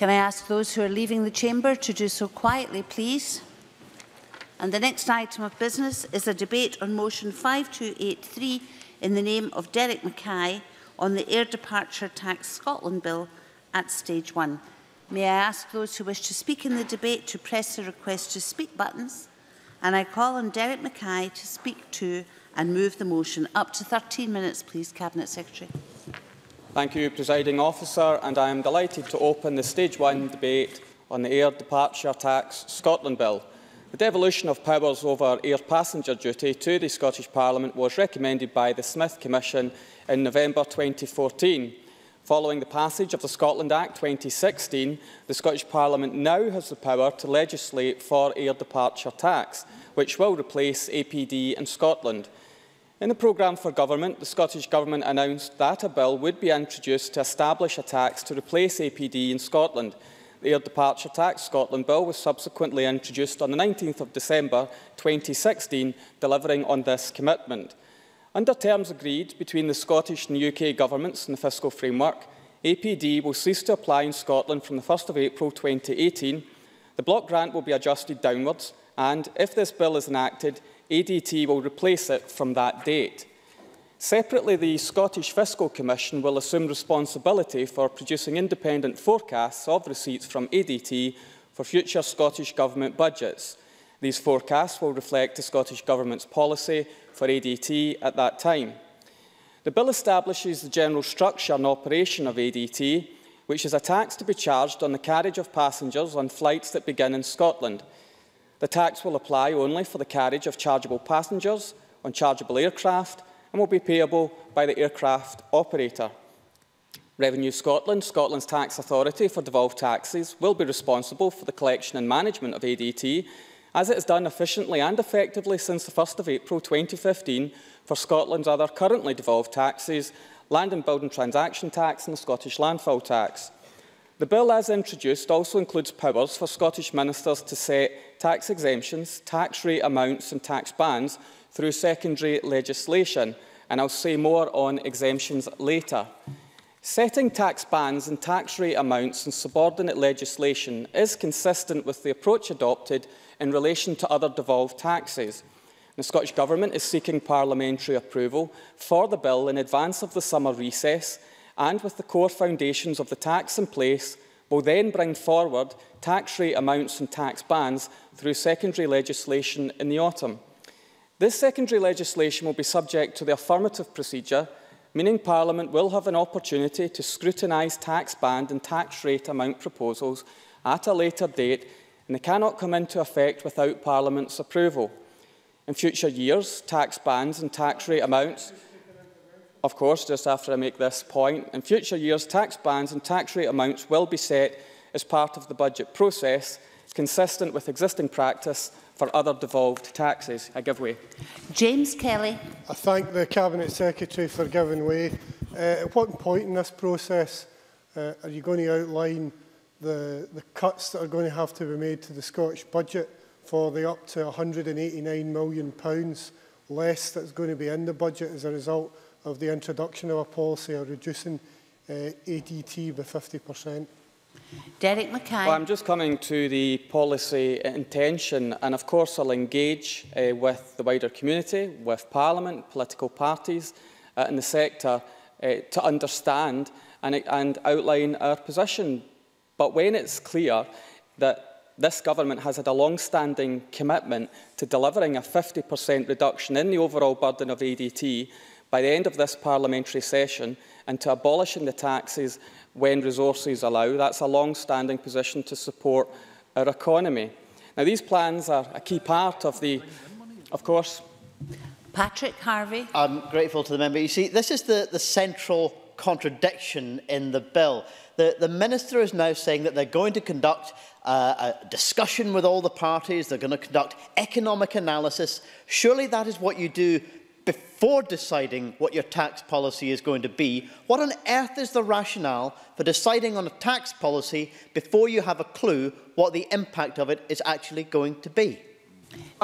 Can I ask those who are leaving the chamber to do so quietly, please? And the next item of business is a debate on motion 5283 in the name of Derek Mackay on the Air Departure Tax Scotland Bill at stage one. May I ask those who wish to speak in the debate to press the request to speak buttons? And I call on Derek Mackay to speak to and move the motion. Up to 13 minutes, please, Cabinet Secretary. Thank you, Presiding Officer, and I am delighted to open the Stage 1 debate on the Air Departure Tax Scotland Bill. The devolution of powers over air passenger duty to the Scottish Parliament was recommended by the Smith Commission in November 2014. Following the passage of the Scotland Act 2016, the Scottish Parliament now has the power to legislate for air departure tax, which will replace APD in Scotland. In the programme for government, the Scottish Government announced that a bill would be introduced to establish a tax to replace APD in Scotland. The Air Departure Tax Scotland Bill was subsequently introduced on the 19th of December 2016, delivering on this commitment. Under terms agreed between the Scottish and UK governments in the fiscal framework, APD will cease to apply in Scotland from the 1st of April 2018. The block grant will be adjusted downwards and, if this bill is enacted, ADT will replace it from that date. Separately, the Scottish Fiscal Commission will assume responsibility for producing independent forecasts of receipts from ADT for future Scottish Government budgets. These forecasts will reflect the Scottish Government's policy for ADT at that time. The bill establishes the general structure and operation of ADT, which is a tax to be charged on the carriage of passengers on flights that begin in Scotland – The tax will apply only for the carriage of chargeable passengers on chargeable aircraft and will be payable by the aircraft operator. Revenue Scotland, Scotland's tax authority for devolved taxes, will be responsible for the collection and management of ADT, as it has done efficiently and effectively since the 1st of April 2015 for Scotland's other currently devolved taxes, Land and Building Transaction Tax and the Scottish Landfill Tax. The bill as introduced also includes powers for Scottish ministers to set tax exemptions, tax rate amounts and tax bands through secondary legislation, and I'll say more on exemptions later. Setting tax bands and tax rate amounts in subordinate legislation is consistent with the approach adopted in relation to other devolved taxes. The Scottish Government is seeking parliamentary approval for the bill in advance of the summer recess and with the core foundations of the tax in place, will then bring forward tax rate amounts and tax bands through secondary legislation in the autumn. This secondary legislation will be subject to the affirmative procedure, meaning Parliament will have an opportunity to scrutinise tax band and tax rate amount proposals at a later date, and they cannot come into effect without Parliament's approval. In future years, tax bands and tax rate amounts Of course, just after I make this point, in future years, tax bands and tax rate amounts will be set as part of the budget process, consistent with existing practice for other devolved taxes. I give way. James Kelly. I thank the Cabinet Secretary for giving way. Uh, at what point in this process uh, are you going to outline the, the cuts that are going to have to be made to the Scottish budget for the up to £189 million pounds less that's going to be in the budget as a result of the introduction of a policy of reducing uh, ADT by 50%. Derek Mackay. Well, I'm just coming to the policy intention, and of course I'll engage uh, with the wider community, with Parliament, political parties uh, in the sector uh, to understand and, and outline our position. But when it's clear that this government has had a long-standing commitment to delivering a 50% reduction in the overall burden of ADT, by the end of this parliamentary session and to abolishing the taxes when resources allow. That's a long-standing position to support our economy. Now, these plans are a key part of the, of course. Patrick Harvie. I'm grateful to the member. You see, this is the, the central contradiction in the bill. The, the Minister is now saying that they're going to conduct uh, a discussion with all the parties, they're going to conduct economic analysis. Surely that is what you do before deciding what your tax policy is going to be, what on earth is the rationale for deciding on a tax policy before you have a clue what the impact of it is actually going to be?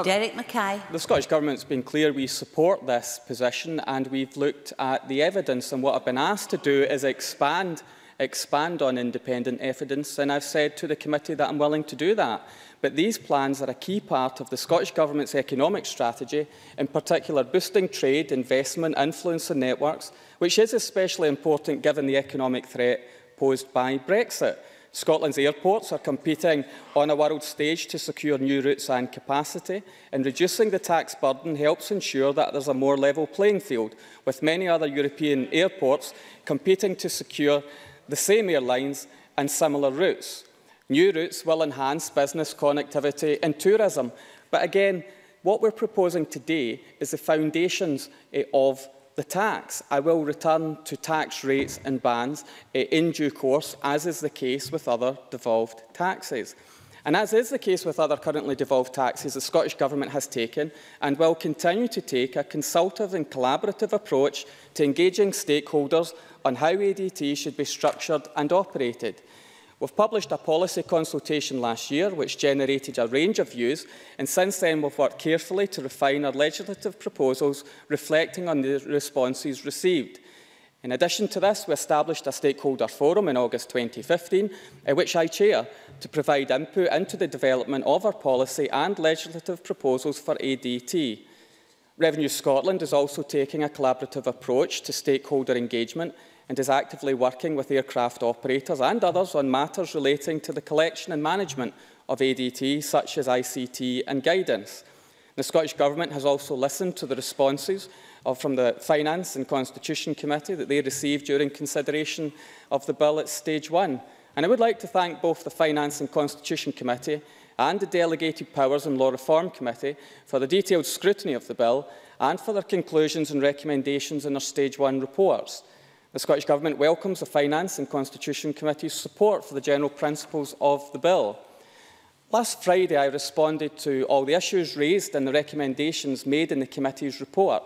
Derek Mackay. The Scottish Government's been clear we support this position and we've looked at the evidence and what I've been asked to do is expand expand on independent evidence, and I've said to the committee that I'm willing to do that. But these plans are a key part of the Scottish Government's economic strategy, in particular boosting trade, investment, influence and networks, which is especially important given the economic threat posed by Brexit. Scotland's airports are competing on a world stage to secure new routes and capacity, and reducing the tax burden helps ensure that there's a more level playing field, with many other European airports competing to secure the same airlines and similar routes. New routes will enhance business connectivity and tourism, but again, what we're proposing today is the foundations eh, of the tax. I will return to tax rates and bands uh, in due course, as is the case with other devolved taxes. And as is the case with other currently devolved taxes, the Scottish Government has taken and will continue to take a consultative and collaborative approach to engaging stakeholders on how ADT should be structured and operated. We've published a policy consultation last year which generated a range of views and since then we've worked carefully to refine our legislative proposals reflecting on the responses received. In addition to this, we established a stakeholder forum in August 2015, in which I chair, to provide input into the development of our policy and legislative proposals for ADT. Revenue Scotland is also taking a collaborative approach to stakeholder engagement and is actively working with aircraft operators and others on matters relating to the collection and management of ADT, such as ICT and guidance. The Scottish Government has also listened to the responses of, from the Finance and Constitution Committee that they received during consideration of the bill at stage one. And I would like to thank both the Finance and Constitution Committee and the Delegated Powers and Law Reform Committee for the detailed scrutiny of the bill and for their conclusions and recommendations in their stage one reports. The Scottish Government welcomes the Finance and Constitution Committee's support for the general principles of the bill. Last Friday, I responded to all the issues raised and the recommendations made in the committee's report,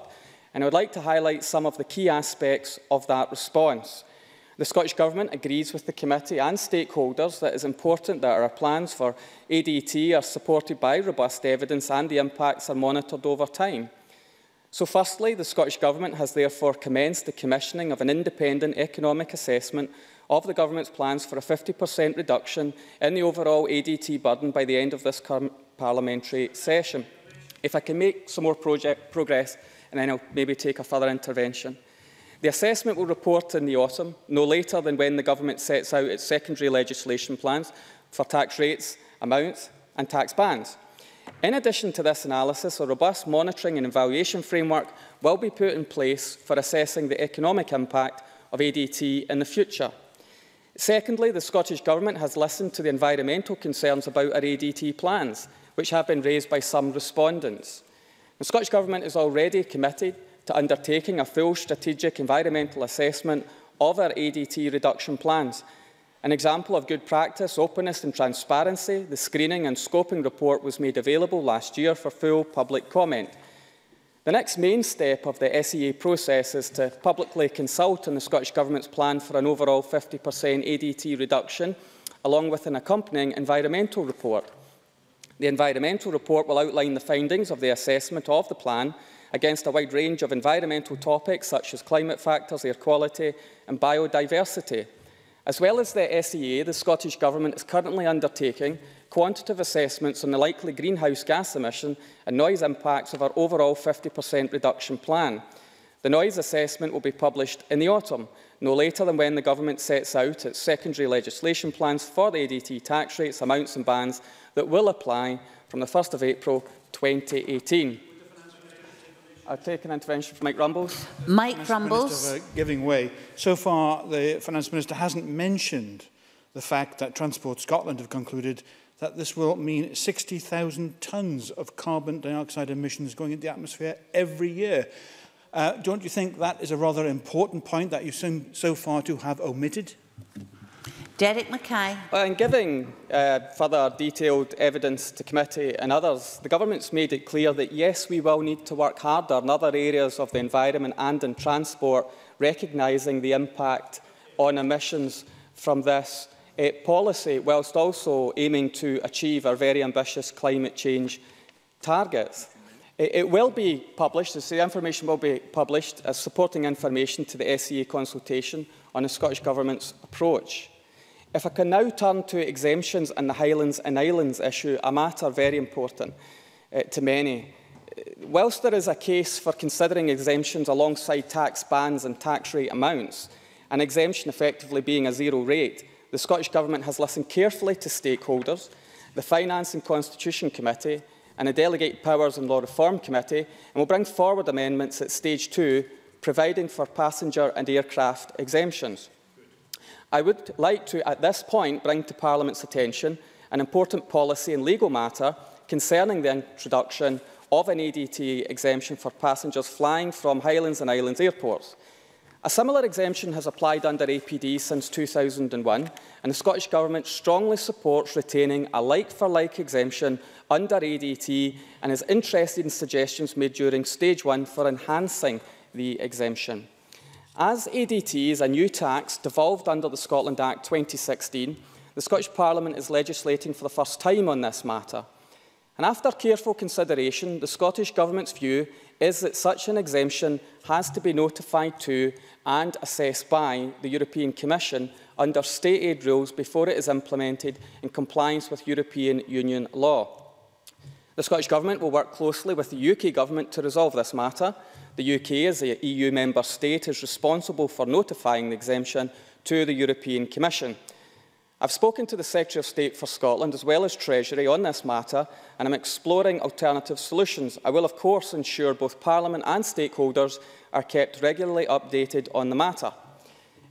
and I would like to highlight some of the key aspects of that response. The Scottish Government agrees with the committee and stakeholders that it is important that our plans for ADT are supported by robust evidence and the impacts are monitored over time. So firstly, the Scottish Government has therefore commenced the commissioning of an independent economic assessment of the Government's plans for a 50% reduction in the overall ADT burden by the end of this parliamentary session. If I can make some more project progress, and then I'll maybe take a further intervention. The assessment will report in the autumn, no later than when the Government sets out its secondary legislation plans for tax rates, amounts and tax bands. In addition to this analysis, a robust monitoring and evaluation framework will be put in place for assessing the economic impact of ADT in the future. Secondly, the Scottish Government has listened to the environmental concerns about our ADT plans, which have been raised by some respondents. The Scottish Government is already committed to undertaking a full strategic environmental assessment of our ADT reduction plans An example of good practice, openness and transparency, the screening and scoping report was made available last year for full public comment. The next main step of the SEA process is to publicly consult on the Scottish Government's plan for an overall 50% ADT reduction, along with an accompanying environmental report. The environmental report will outline the findings of the assessment of the plan against a wide range of environmental topics such as climate factors, air quality and biodiversity. As well as the SEA, the Scottish Government is currently undertaking quantitative assessments on the likely greenhouse gas emission and noise impacts of our overall 50% reduction plan. The noise assessment will be published in the autumn, no later than when the Government sets out its secondary legislation plans for the ADT tax rates, amounts and bands that will apply from the 1st of April 2018. I take an intervention from Mike Rumbles. Mike Finance Rumbles. Minister, giving way. So far, the Finance Minister hasn't mentioned the fact that Transport Scotland have concluded that this will mean 60,000 tonnes of carbon dioxide emissions going into the atmosphere every year. Uh, don't you think that is a rather important point that you seem so far to have omitted? Derek Mackay. Well, in giving uh, further detailed evidence to committee and others, the government's made it clear that yes, we will need to work harder in other areas of the environment and in transport, recognising the impact on emissions from this uh, policy, whilst also aiming to achieve our very ambitious climate change targets. It, will be published, the information will be published as supporting information to the SEA consultation on the Scottish Government's approach. If I can now turn to exemptions and the Highlands and Islands issue, a matter very important uh, to many. Whilst there is a case for considering exemptions alongside tax bands and tax rate amounts, an exemption effectively being a zero rate, the Scottish Government has listened carefully to stakeholders, the Finance and Constitution Committee and the Delegated Powers and Law Reform Committee and will bring forward amendments at stage two providing for passenger and aircraft exemptions. I would like to, at this point, bring to Parliament's attention an important policy and legal matter concerning the introduction of an ADT exemption for passengers flying from Highlands and Islands airports. A similar exemption has applied under APD since 2001, and the Scottish Government strongly supports retaining a like-for-like -like exemption under ADT and is interested in suggestions made during stage one for enhancing the exemption. As ADT is a new tax devolved under the Scotland Act 2016, the Scottish Parliament is legislating for the first time on this matter. And after careful consideration, the Scottish Government's view is that such an exemption has to be notified to and assessed by the European Commission under state aid rules before it is implemented in compliance with European Union law. The Scottish Government will work closely with the UK Government to resolve this matter, The UK, as a EU member state, is responsible for notifying the exemption to the European Commission. I've spoken to the Secretary of State for Scotland as well as Treasury on this matter and I'm exploring alternative solutions. I will of course ensure both Parliament and stakeholders are kept regularly updated on the matter.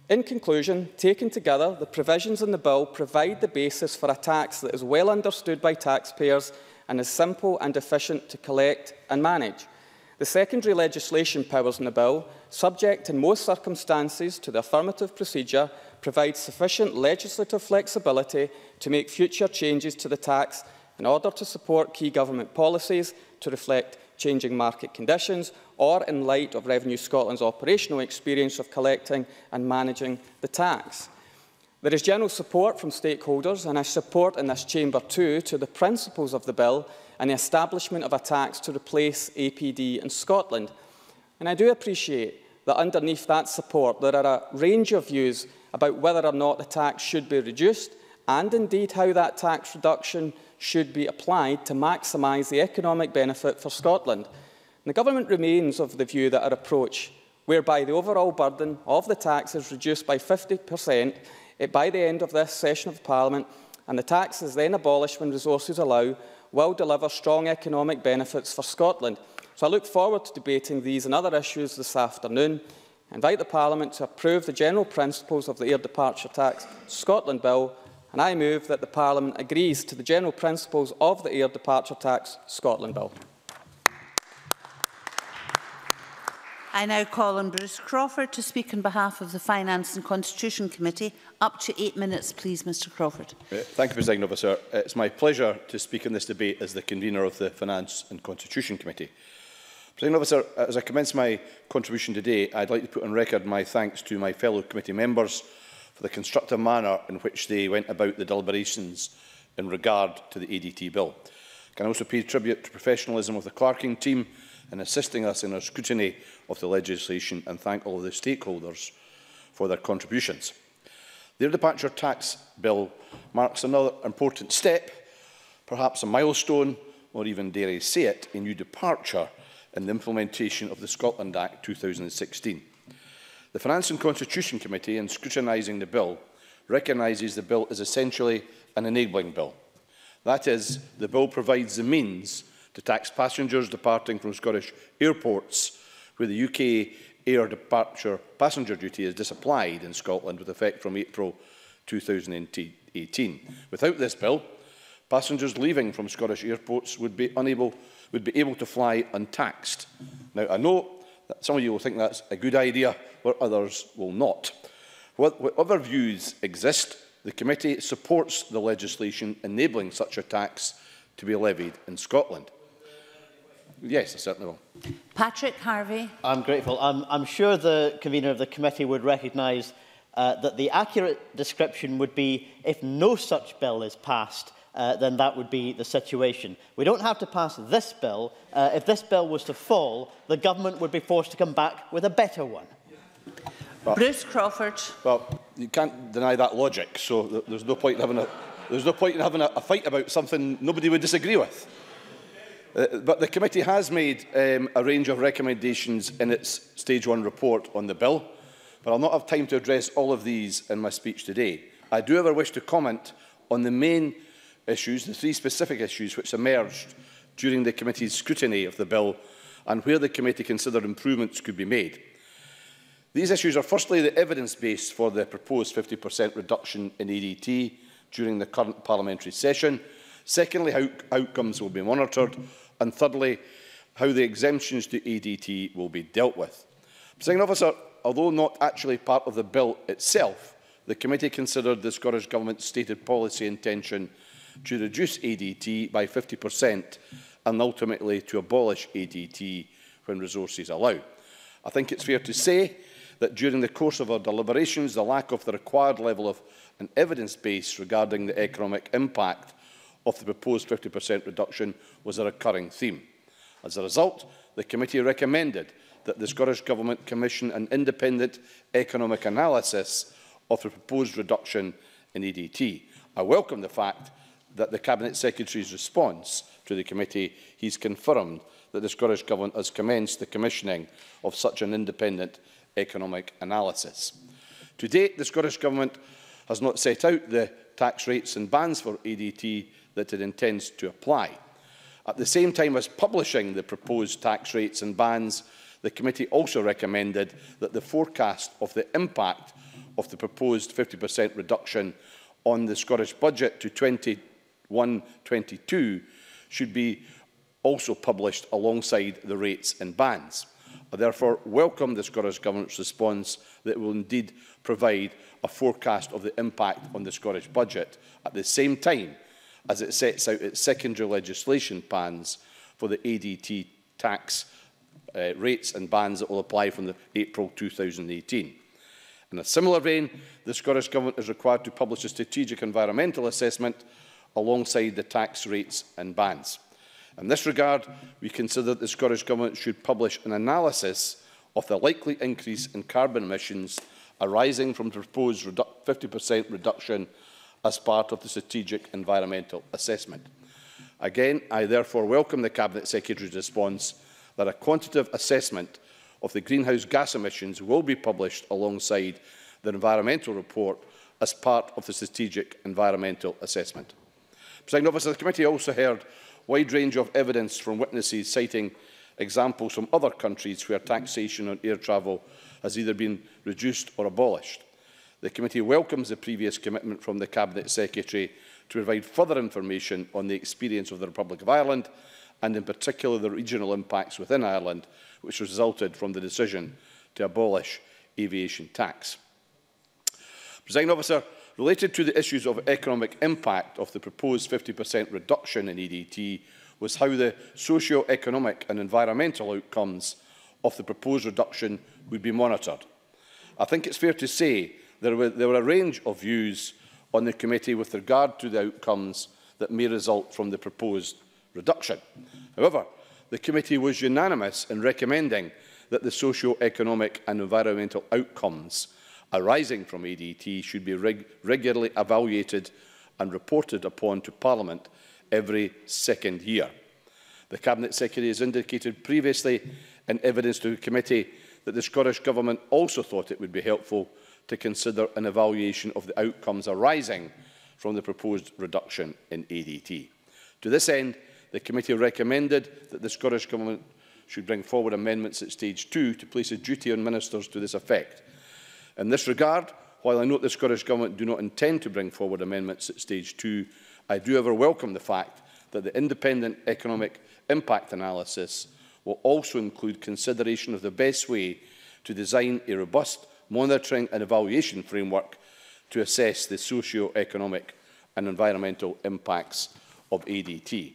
In conclusion, taken together, the provisions in the bill provide the basis for a tax that is well understood by taxpayers and is simple and efficient to collect and manage. The secondary legislation powers in the bill, subject in most circumstances to the affirmative procedure, provide sufficient legislative flexibility to make future changes to the tax in order to support key government policies to reflect changing market conditions or in light of Revenue Scotland's operational experience of collecting and managing the tax. There is general support from stakeholders, and I support in this chamber too, to the principles of the bill and the establishment of a tax to replace APD in Scotland. And I do appreciate that underneath that support there are a range of views about whether or not the tax should be reduced and indeed how that tax reduction should be applied to maximise the economic benefit for Scotland. And the Government remains of the view that our approach, whereby the overall burden of the tax is reduced by 50% by the end of this session of Parliament and the tax is then abolished when resources allow, will deliver strong economic benefits for Scotland. So I look forward to debating these and other issues this afternoon. I invite the Parliament to approve the general principles of the Air Departure Tax Scotland Bill and I move that the Parliament agrees to the general principles of the Air Departure Tax Scotland Bill. I now call on Bruce Crawford to speak on behalf of the Finance and Constitution Committee. Up to eight minutes, please, Mr Crawford. Uh, thank you, President Officer. Uh, it's my pleasure to speak in this debate as the convener of the Finance and Constitution Committee. President Officer, uh, as I commence my contribution today, I'd like to put on record my thanks to my fellow committee members for the constructive manner in which they went about the deliberations in regard to the ADT bill. Can I also pay tribute to professionalism of the clerking team in assisting us in our scrutiny of the legislation and thank all of the stakeholders for their contributions. Their departure tax bill marks another important step, perhaps a milestone, or even dare I say it, a new departure in the implementation of the Scotland Act 2016. The Finance and Constitution Committee, in scrutinising the bill, recognises the bill is essentially an enabling bill. That is, the bill provides the means to tax passengers departing from Scottish airports, where the UK air departure passenger duty is disapplied in Scotland with effect from April 2018. Without this bill, passengers leaving from Scottish airports would be unable would be able to fly untaxed. Now, I know that some of you will think that's a good idea, but others will not. Whatever views exist, the committee supports the legislation enabling such a tax to be levied in Scotland yes, I certainly will. Patrick Harvey. I'm grateful. I'm, I'm sure the convener of the committee would recognise uh, that the accurate description would be if no such bill is passed, uh, then that would be the situation. We don't have to pass this bill. Uh, if this bill was to fall, the government would be forced to come back with a better one. Well, Bruce Crawford. Well, you can't deny that logic, so th there's no point in having a, there's no point in having a, a fight about something nobody would disagree with. Uh, but the committee has made um, a range of recommendations in its stage one report on the bill, but I'll not have time to address all of these in my speech today. I do, however, wish to comment on the main issues, the three specific issues which emerged during the committee's scrutiny of the bill and where the committee considered improvements could be made. These issues are firstly the evidence base for the proposed 50% reduction in EDT during the current parliamentary session, Secondly, how outcomes will be monitored. And thirdly, how the exemptions to ADT will be dealt with. Presiding officer, although not actually part of the bill itself, the committee considered the Scottish Government's stated policy intention to reduce ADT by 50% and ultimately to abolish ADT when resources allow. I think it's fair to say that during the course of our deliberations, the lack of the required level of an evidence base regarding the economic impact of the proposed 50% reduction was a recurring theme. As a result, the committee recommended that the Scottish Government commission an independent economic analysis of the proposed reduction in ADT. I welcome the fact that the Cabinet Secretary's response to the committee, he's confirmed that the Scottish Government has commenced the commissioning of such an independent economic analysis. To date, the Scottish Government has not set out the tax rates and bands for ADT that it intends to apply. At the same time as publishing the proposed tax rates and bans, the committee also recommended that the forecast of the impact of the proposed 50% reduction on the Scottish budget to 21-22 should be also published alongside the rates and bans. I therefore welcome the Scottish Government's response that will indeed provide a forecast of the impact on the Scottish budget. At the same time, as it sets out its secondary legislation plans for the ADT tax uh, rates and bans that will apply from the April 2018. In a similar vein, the Scottish Government is required to publish a strategic environmental assessment alongside the tax rates and bans. In this regard, we consider that the Scottish Government should publish an analysis of the likely increase in carbon emissions arising from the proposed 50% redu reduction as part of the strategic environmental assessment. Again, I therefore welcome the Cabinet Secretary's response that a quantitative assessment of the greenhouse gas emissions will be published alongside the environmental report as part of the strategic environmental assessment. President Officer, the committee also heard wide range of evidence from witnesses citing examples from other countries where taxation on air travel has either been reduced or abolished. The committee welcomes the previous commitment from the Cabinet Secretary to provide further information on the experience of the Republic of Ireland and in particular the regional impacts within Ireland which resulted from the decision to abolish aviation tax. Presiding officer, related to the issues of economic impact of the proposed 50% reduction in ADT was how the socio-economic and environmental outcomes of the proposed reduction would be monitored. I think it's fair to say there were, there were a range of views on the committee with regard to the outcomes that may result from the proposed reduction. However, the committee was unanimous in recommending that the socio-economic and environmental outcomes arising from ADT should be reg regularly evaluated and reported upon to Parliament every second year. The Cabinet Secretary has indicated previously in evidence to the committee that the Scottish Government also thought it would be helpful to consider an evaluation of the outcomes arising from the proposed reduction in ADT. To this end, the committee recommended that the Scottish Government should bring forward amendments at stage two to place a duty on ministers to this effect. In this regard, while I note the Scottish Government do not intend to bring forward amendments at stage two, I do ever welcome the fact that the independent economic impact analysis will also include consideration of the best way to design a robust monitoring and evaluation framework to assess the socio-economic and environmental impacts of ADT.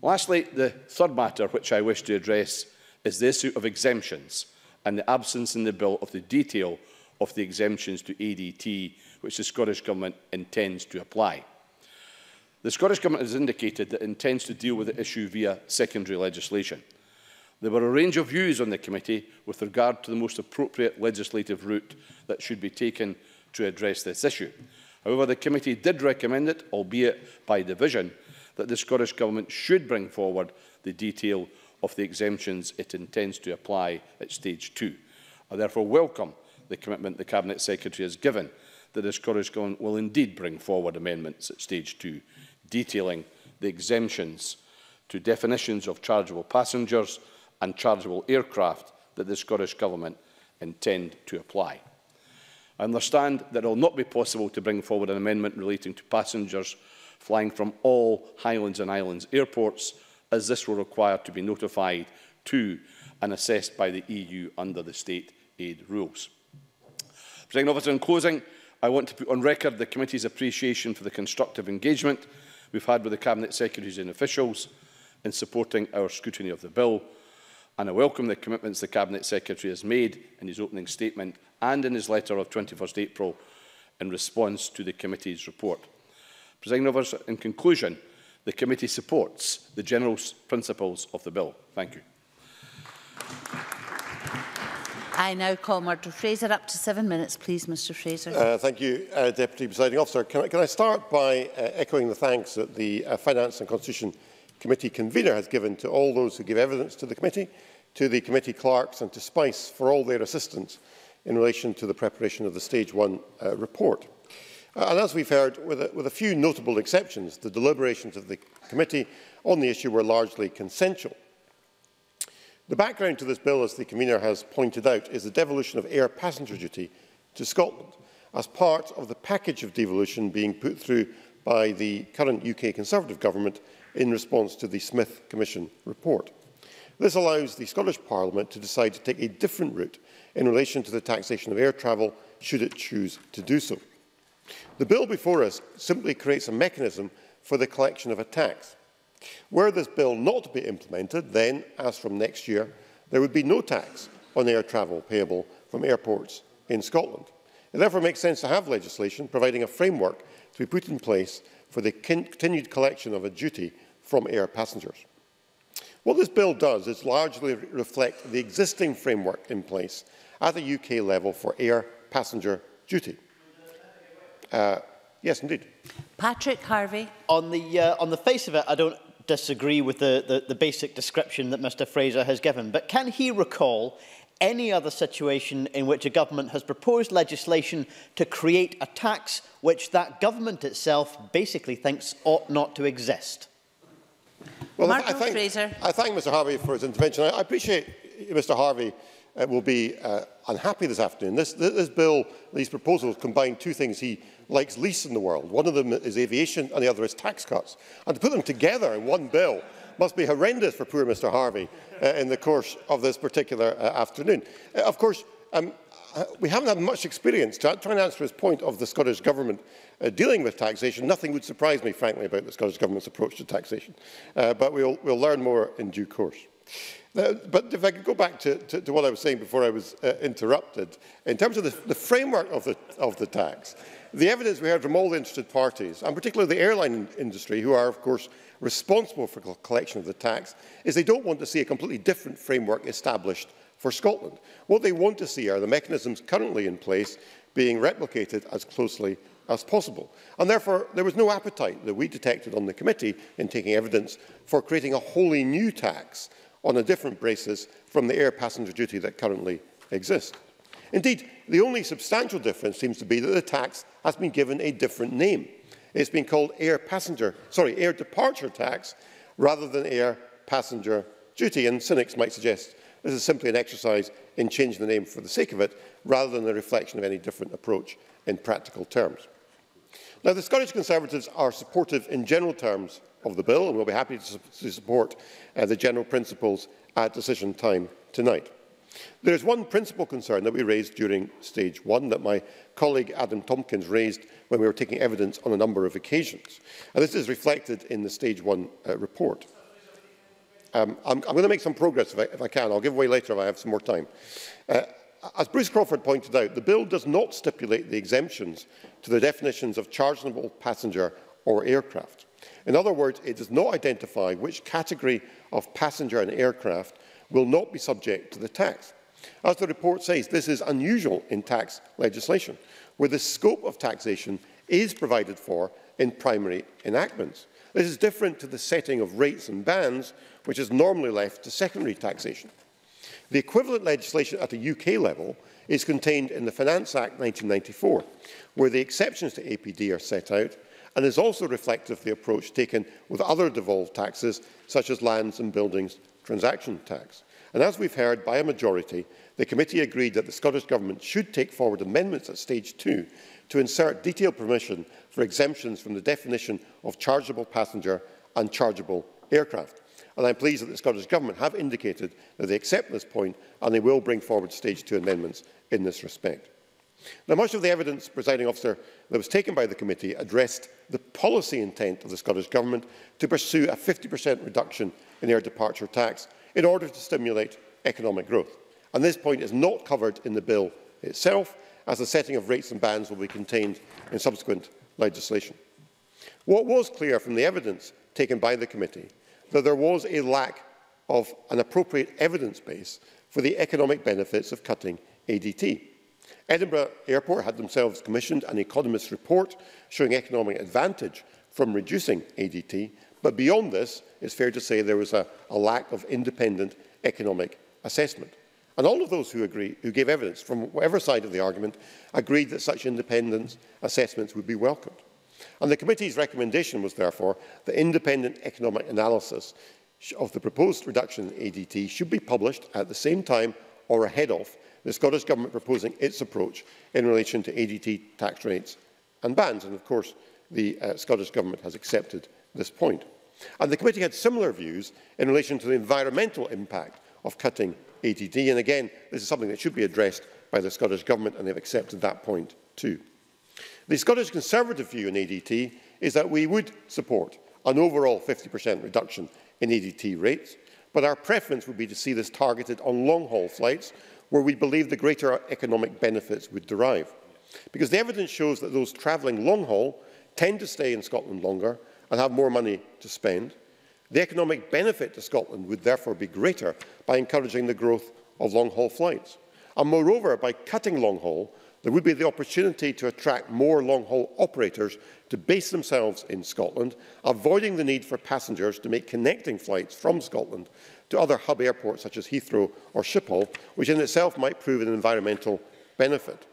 Lastly, the third matter which I wish to address is the issue of exemptions and the absence in the bill of the detail of the exemptions to ADT which the Scottish Government intends to apply. The Scottish Government has indicated that it intends to deal with the issue via secondary legislation. There were a range of views on the committee with regard to the most appropriate legislative route that should be taken to address this issue. However, the committee did recommend it, albeit by division, that the Scottish Government should bring forward the detail of the exemptions it intends to apply at stage two. I therefore welcome the commitment the Cabinet Secretary has given that the Scottish Government will indeed bring forward amendments at stage two, detailing the exemptions to definitions of chargeable passengers and chargeable aircraft that the Scottish Government intend to apply. I understand that it will not be possible to bring forward an amendment relating to passengers flying from all Highlands and Islands airports, as this will require to be notified to and assessed by the EU under the state aid rules. President Officer, in closing, I want to put on record the committee's appreciation for the constructive engagement we've had with the Cabinet Secretaries and officials in supporting our scrutiny of the bill, and I welcome the commitments the Cabinet Secretary has made in his opening statement and in his letter of 21st April in response to the committee's report. Presiding officer, in conclusion, the committee supports the general principles of the bill. Thank you. I now call Murdo Fraser. Up to seven minutes, please, Mr Fraser. Uh, thank you, uh, Deputy Presiding Officer. Can I, can I start by uh, echoing the thanks that the uh, Finance and Constitution Committee convener has given to all those who give evidence to the committee, to the committee clerks and to SPICE for all their assistance in relation to the preparation of the Stage 1 uh, report. Uh, and as we've heard, with a, with a few notable exceptions, the deliberations of the committee on the issue were largely consensual. The background to this bill, as the convener has pointed out, is the devolution of air passenger duty to Scotland as part of the package of devolution being put through by the current UK Conservative Government in response to the Smith Commission report. This allows the Scottish Parliament to decide to take a different route in relation to the taxation of air travel should it choose to do so. The bill before us simply creates a mechanism for the collection of a tax. Were this bill not to be implemented, then, as from next year, there would be no tax on air travel payable from airports in Scotland. It therefore makes sense to have legislation providing a framework to be put in place for the continued collection of a duty from air passengers. What this bill does is largely reflect the existing framework in place at the UK level for air passenger duty. Uh, yes, indeed. Patrick Harvie. On the, uh, on the face of it, I don't disagree with the, the, the basic description that Mr Fraser has given, but can he recall any other situation in which a government has proposed legislation to create a tax which that government itself basically thinks ought not to exist. Well, I, thank, Fraser. I thank Mr Harvey for his intervention. I, I appreciate Mr Harvey uh, will be uh, unhappy this afternoon. This, this, this bill, these proposals combine two things he likes least in the world. One of them is aviation and the other is tax cuts. And to put them together in one bill must be horrendous for poor Mr Harvey uh, in the course of this particular uh, afternoon. Uh, of course, um, uh, we haven't had much experience to try and answer his point of the Scottish Government uh, dealing with taxation. Nothing would surprise me, frankly, about the Scottish Government's approach to taxation, uh, but we'll, we'll learn more in due course. Uh, but if I could go back to, to, to what I was saying before I was uh, interrupted, in terms of the, the framework of the, of the tax, the evidence we heard from all the interested parties, and particularly the airline industry, who are, of course, responsible for collection of the tax, is they don't want to see a completely different framework established for Scotland. What they want to see are the mechanisms currently in place being replicated as closely as possible. And therefore, there was no appetite that we detected on the committee in taking evidence for creating a wholly new tax on a different basis from the air passenger duty that currently exists. Indeed, the only substantial difference seems to be that the tax has been given a different name. It's been called air passenger, sorry, air departure tax rather than air passenger duty. And cynics might suggest this is simply an exercise in changing the name for the sake of it, rather than a reflection of any different approach in practical terms. Now, the Scottish Conservatives are supportive in general terms of the bill and we'll be happy to, su to support uh, the general principles at decision time tonight. There is one principal concern that we raised during stage one that my colleague Adam Tomkins raised when we were taking evidence on a number of occasions. And this is reflected in the stage one uh, report. Um, I'm, I'm going to make some progress if I, if I can. I'll give away later if I have some more time. Uh, as Bruce Crawford pointed out, the bill does not stipulate the exemptions to the definitions of chargeable passenger or aircraft. In other words, it does not identify which category of passenger and aircraft will not be subject to the tax. As the report says, this is unusual in tax legislation, where the scope of taxation is provided for in primary enactments. This is different to the setting of rates and bans, which is normally left to secondary taxation. The equivalent legislation at a UK level is contained in the Finance Act 1994, where the exceptions to APD are set out and is also reflective of the approach taken with other devolved taxes, such as lands and buildings transaction tax. And as we've heard, by a majority, the committee agreed that the Scottish Government should take forward amendments at stage two to insert detailed permission for exemptions from the definition of chargeable passenger and chargeable aircraft. And I'm pleased that the Scottish Government have indicated that they accept this point and they will bring forward stage two amendments in this respect. Now, much of the evidence, presiding officer, that was taken by the committee addressed the policy intent of the Scottish Government to pursue a 50% reduction in air departure tax in order to stimulate economic growth. And this point is not covered in the bill itself, as the setting of rates and bans will be contained in subsequent legislation. What was clear from the evidence taken by the committee that there was a lack of an appropriate evidence base for the economic benefits of cutting ADT. Edinburgh Airport had themselves commissioned an economist report showing economic advantage from reducing ADT, but beyond this, it's fair to say there was a, a lack of independent economic assessment. And all of those who, agree, who gave evidence from whatever side of the argument agreed that such independent assessments would be welcomed. And the committee's recommendation was therefore that independent economic analysis of the proposed reduction in ADT should be published at the same time or ahead of the Scottish Government proposing its approach in relation to ADT tax rates and bans. And of course, the uh, Scottish Government has accepted this point. And the committee had similar views in relation to the environmental impact of cutting ADT. And again, this is something that should be addressed by the Scottish Government, and they've accepted that point too. The Scottish Conservative view on ADT is that we would support an overall 50% reduction in ADT rates, but our preference would be to see this targeted on long-haul flights where we believe the greater economic benefits would derive. Because the evidence shows that those travelling long haul tend to stay in Scotland longer and have more money to spend. The economic benefit to Scotland would therefore be greater by encouraging the growth of long haul flights. And moreover, by cutting long haul, there would be the opportunity to attract more long haul operators to base themselves in Scotland, avoiding the need for passengers to make connecting flights from Scotland to other hub airports such as Heathrow or Schiphol, which in itself might prove an environmental benefit.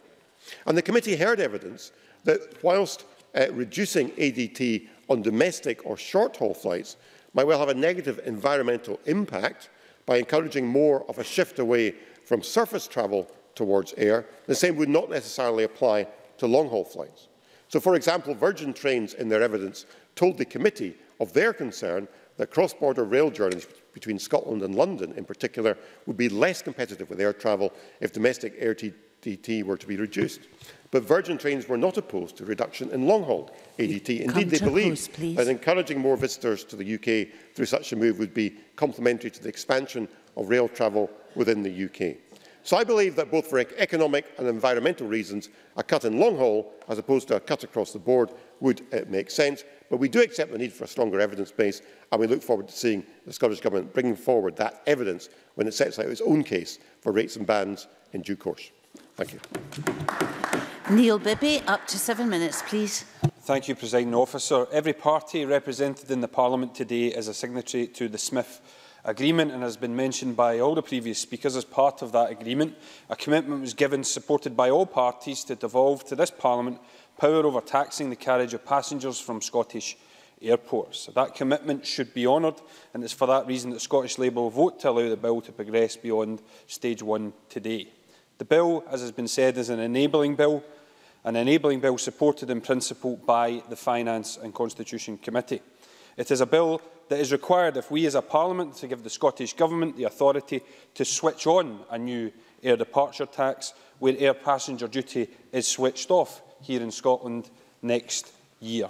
And the committee heard evidence that whilst uh, reducing ADT on domestic or short-haul flights might well have a negative environmental impact by encouraging more of a shift away from surface travel towards air, the same would not necessarily apply to long-haul flights. So, for example, Virgin Trains, in their evidence, told the committee of their concern that cross-border rail journeys between Scotland and London, in particular, would be less competitive with air travel if domestic air ADT were to be reduced. But Virgin Trains were not opposed to reduction in long-haul ADT. Indeed, they believe that encouraging more visitors to the UK through such a move would be complementary to the expansion of rail travel within the UK. So I believe that both for economic and environmental reasons, a cut in long haul, as opposed to a cut across the board, would uh, make sense. But we do accept the need for a stronger evidence base, and we look forward to seeing the Scottish Government bringing forward that evidence when it sets out its own case for rates and bands in due course. Thank you. Neil Bibby, up to seven minutes, please. Thank you, Presiding Officer. Every party represented in the Parliament today is a signatory to the Smith Agreement and has been mentioned by all the previous speakers as part of that agreement. A commitment was given, supported by all parties, to devolve to this Parliament power over taxing the carriage of passengers from Scottish airports. That commitment should be honoured and it's for that reason that Scottish Labour will vote to allow the bill to progress beyond stage one today. The bill, as has been said, is an enabling bill, an enabling bill supported in principle by the Finance and Constitution Committee. It is a bill that is required if we as a Parliament to give the Scottish Government the authority to switch on a new air departure tax where air passenger duty is switched off here in Scotland next year.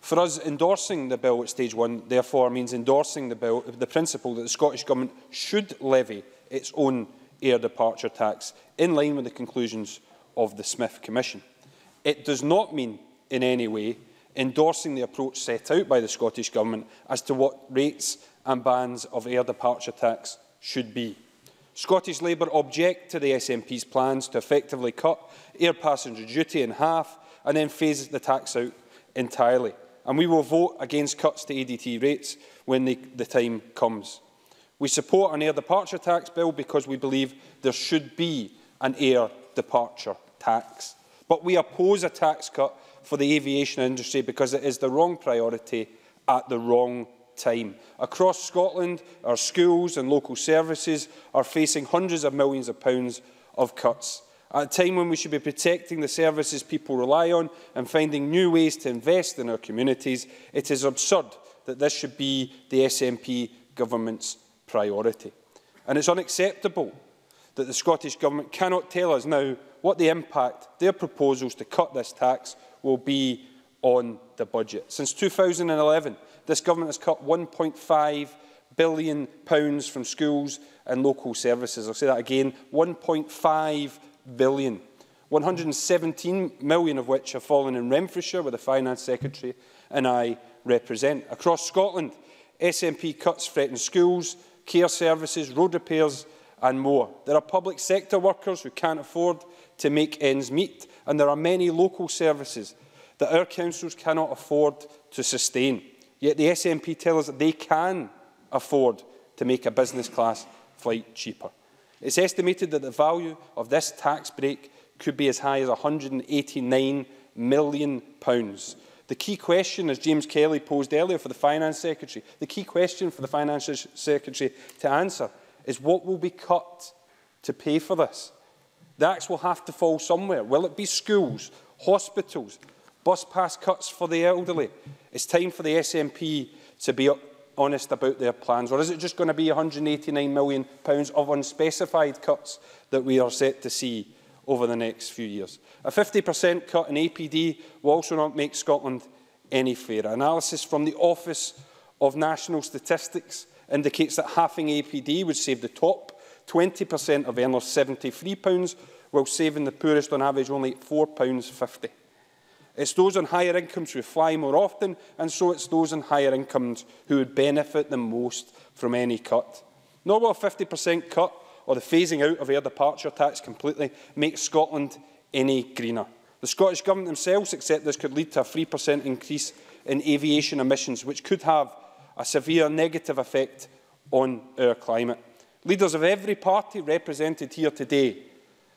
For us, endorsing the bill at stage one, therefore, means endorsing the, bill, the principle that the Scottish Government should levy its own air departure tax in line with the conclusions of the Smith Commission. It does not mean in any way endorsing the approach set out by the Scottish Government as to what rates and bands of air departure tax should be. Scottish Labour object to the SNP's plans to effectively cut air passenger duty in half and then phase the tax out entirely. And we will vote against cuts to ADT rates when the, the time comes. We support an air departure tax bill because we believe there should be an air departure tax. But we oppose a tax cut for the aviation industry because it is the wrong priority at the wrong time. Across Scotland, our schools and local services are facing hundreds of millions of pounds of cuts. At a time when we should be protecting the services people rely on and finding new ways to invest in our communities, it is absurd that this should be the SNP government's priority. And it's unacceptable that the Scottish Government cannot tell us now what the impact their proposals to cut this tax will be on the budget. Since 2011, this government has cut 1.5 billion pounds from schools and local services. I'll say that again, £1.5 billion. 117 million of which have fallen in Renfrewshire, where the Finance Secretary and I represent. Across Scotland, SNP cuts threaten schools, care services, road repairs and more. There are public sector workers who can't afford to make ends meet, and there are many local services that our councils cannot afford to sustain. Yet the SNP tell us that they can afford to make a business class flight cheaper. It's estimated that the value of this tax break could be as high as £189 million. The key question, as James Kelly posed earlier for the Finance Secretary, the key question for the Finance Secretary to answer is what will be cut to pay for this? The axe will have to fall somewhere. Will it be schools, hospitals, bus pass cuts for the elderly? It's time for the SNP to be honest about their plans. Or is it just going to be £189 million of unspecified cuts that we are set to see over the next few years? A 50% cut in APD will also not make Scotland any fairer. Analysis from the Office of National Statistics indicates that halving APD would save the top 20% of earners £73, while saving the poorest on average only £4.50. It's those on higher incomes who fly more often, and so it's those on higher incomes who would benefit the most from any cut. Nor will a 50% cut or the phasing out of air departure tax completely make Scotland any greener. The Scottish Government themselves accept this could lead to a 3% increase in aviation emissions, which could have a severe negative effect on our climate. Leaders of every party represented here today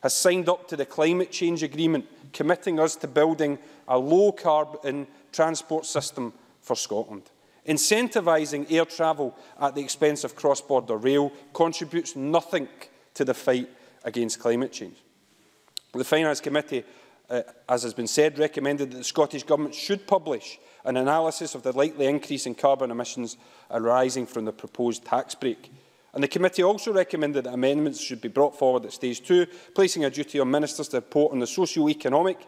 has signed up to the climate change agreement, committing us to building a low-carbon transport system for Scotland. Incentivising air travel at the expense of cross-border rail contributes nothing to the fight against climate change. The Finance Committee, uh, as has been said, recommended that the Scottish Government should publish an analysis of the likely increase in carbon emissions arising from the proposed tax break. And the committee also recommended that amendments should be brought forward at stage two, placing a duty on ministers to report on the socio-economic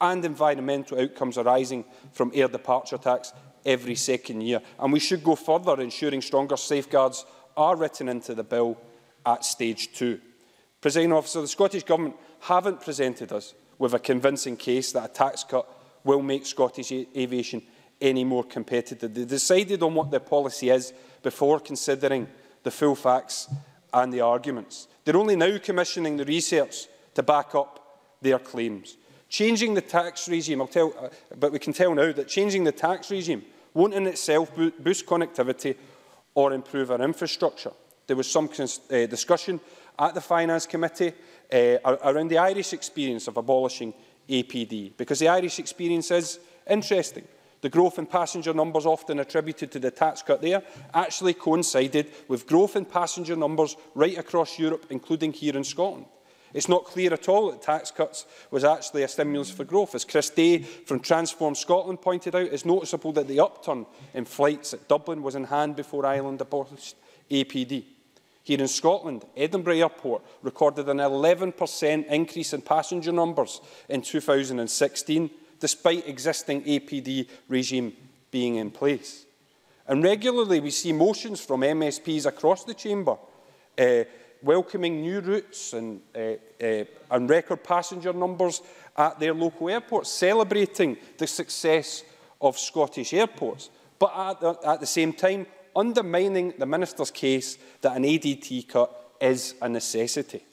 and environmental outcomes arising from air departure tax every second year. And we should go further, ensuring stronger safeguards are written into the bill at stage two. Presiding officer, the Scottish Government haven't presented us with a convincing case that a tax cut will make Scottish aviation any more competitive. They decided on what their policy is before considering the full facts and the arguments. They're only now commissioning the research to back up their claims. Changing the tax regime, I'll tell, uh, we can tell now that changing the tax regime won't in itself bo boost connectivity or improve our infrastructure. There was some uh, discussion at the Finance Committee uh, around the Irish experience of abolishing APD, because the Irish experience is interesting. The growth in passenger numbers often attributed to the tax cut there actually coincided with growth in passenger numbers right across Europe, including here in Scotland. It's not clear at all that tax cuts was actually a stimulus for growth. As Chris Day from Transform Scotland pointed out, it's noticeable that the upturn in flights at Dublin was in hand before Ireland abolished APD. Here in Scotland, Edinburgh Airport recorded an 11% increase in passenger numbers in 2016, despite existing APD regime being in place. And regularly we see motions from MSPs across the chamber uh, welcoming new routes and, uh, uh, and record passenger numbers at their local airports, celebrating the success of Scottish airports, but at the, at the same time undermining the Minister's case that an ADT cut is a necessity.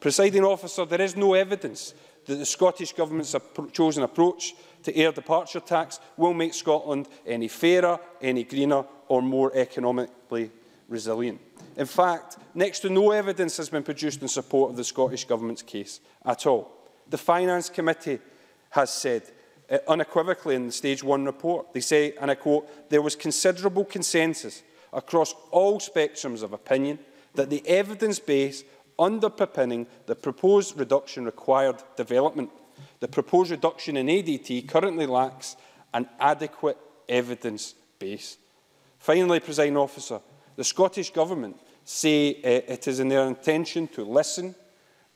Presiding officer, there is no evidence that the Scottish Government's chosen approach to air departure tax will make Scotland any fairer, any greener or more economically resilient. In fact, next to no evidence has been produced in support of the Scottish Government's case at all. The Finance Committee has said uh, unequivocally in the Stage 1 report, they say, and I quote, there was considerable consensus across all spectrums of opinion that the evidence base underpinning the proposed reduction required development. The proposed reduction in ADT currently lacks an adequate evidence base. Finally, President Officer, the Scottish Government say uh, it is in their intention to listen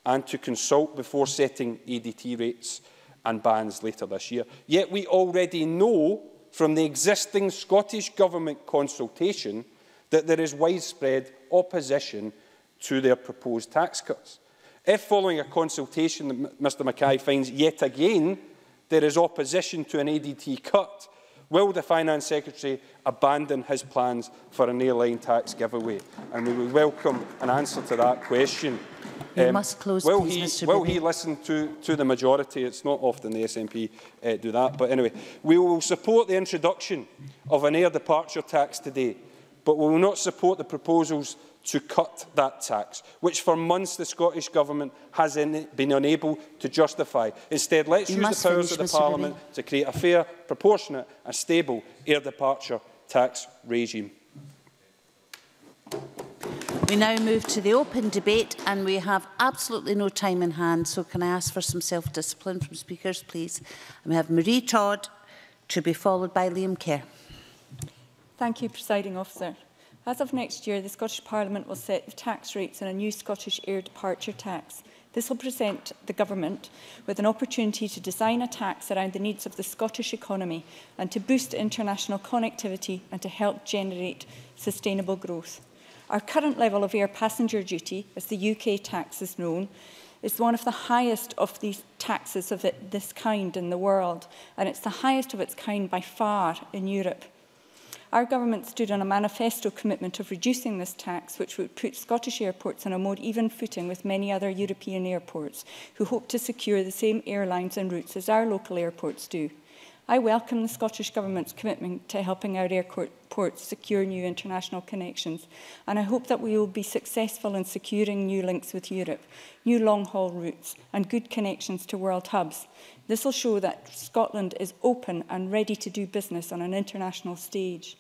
and to consult before setting ADT rates and bands later this year. Yet we already know from the existing Scottish Government consultation that there is widespread opposition to their proposed tax cuts. If following a consultation that Mr Mackay finds yet again there is opposition to an ADT cut, will the Finance Secretary abandon his plans for an airline tax giveaway? And we would welcome an answer to that question. You um, must close, will please, he, Will he listen to, to the majority? It's not often the SNP uh, do that. But anyway, we will support the introduction of an air departure tax today, but we will not support the proposals to cut that tax, which for months the Scottish Government has in, been unable to justify. Instead, let's you use the powers finish, of the Mr. Parliament Bibby. to create a fair, proportionate and stable air departure tax regime. We now move to the open debate and we have absolutely no time in hand, so can I ask for some self-discipline from speakers, please? And we have Marie Todd to be followed by Liam Kerr. Thank you, Presiding Officer. As of next year, the Scottish Parliament will set the tax rates on a new Scottish air departure tax. This will present the Government with an opportunity to design a tax around the needs of the Scottish economy and to boost international connectivity and to help generate sustainable growth. Our current level of air passenger duty, as the UK tax is known, is one of the highest of these taxes of it, this kind in the world, and it's the highest of its kind by far in Europe. Our government stood on a manifesto commitment of reducing this tax, which would put Scottish airports on a more even footing with many other European airports, who hope to secure the same airlines and routes as our local airports do. I welcome the Scottish Government's commitment to helping our airports secure new international connections, and I hope that we will be successful in securing new links with Europe, new long-haul routes, and good connections to world hubs. This will show that Scotland is open and ready to do business on an international stage.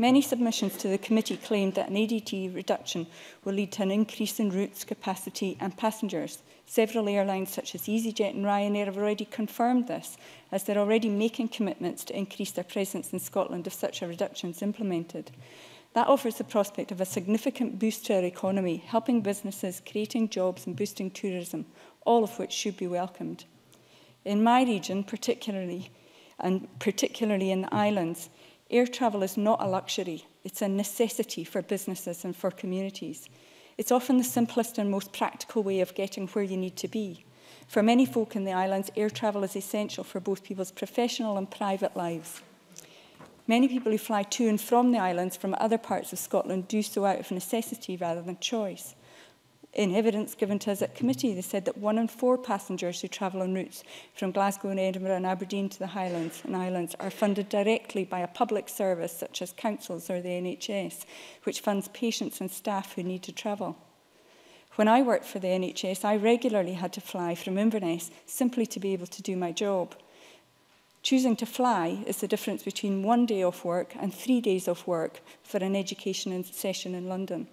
Many submissions to the committee claimed that an ADT reduction will lead to an increase in routes, capacity and passengers. Several airlines such as EasyJet and Ryanair have already confirmed this, as they're already making commitments to increase their presence in Scotland if such a reduction is implemented. That offers the prospect of a significant boost to our economy, helping businesses, creating jobs and boosting tourism, all of which should be welcomed. In my region, particularly, and particularly in the islands, Air travel is not a luxury, it's a necessity for businesses and for communities. It's often the simplest and most practical way of getting where you need to be. For many folk in the islands, air travel is essential for both people's professional and private lives. Many people who fly to and from the islands from other parts of Scotland do so out of necessity rather than choice. In evidence given to us at committee, they said that one in four passengers who travel on routes from Glasgow and Edinburgh and Aberdeen to the Highlands and Islands are funded directly by a public service such as councils or the NHS, which funds patients and staff who need to travel. When I worked for the NHS, I regularly had to fly from Inverness simply to be able to do my job. Choosing to fly is the difference between one day off work and three days off work for an education session in London.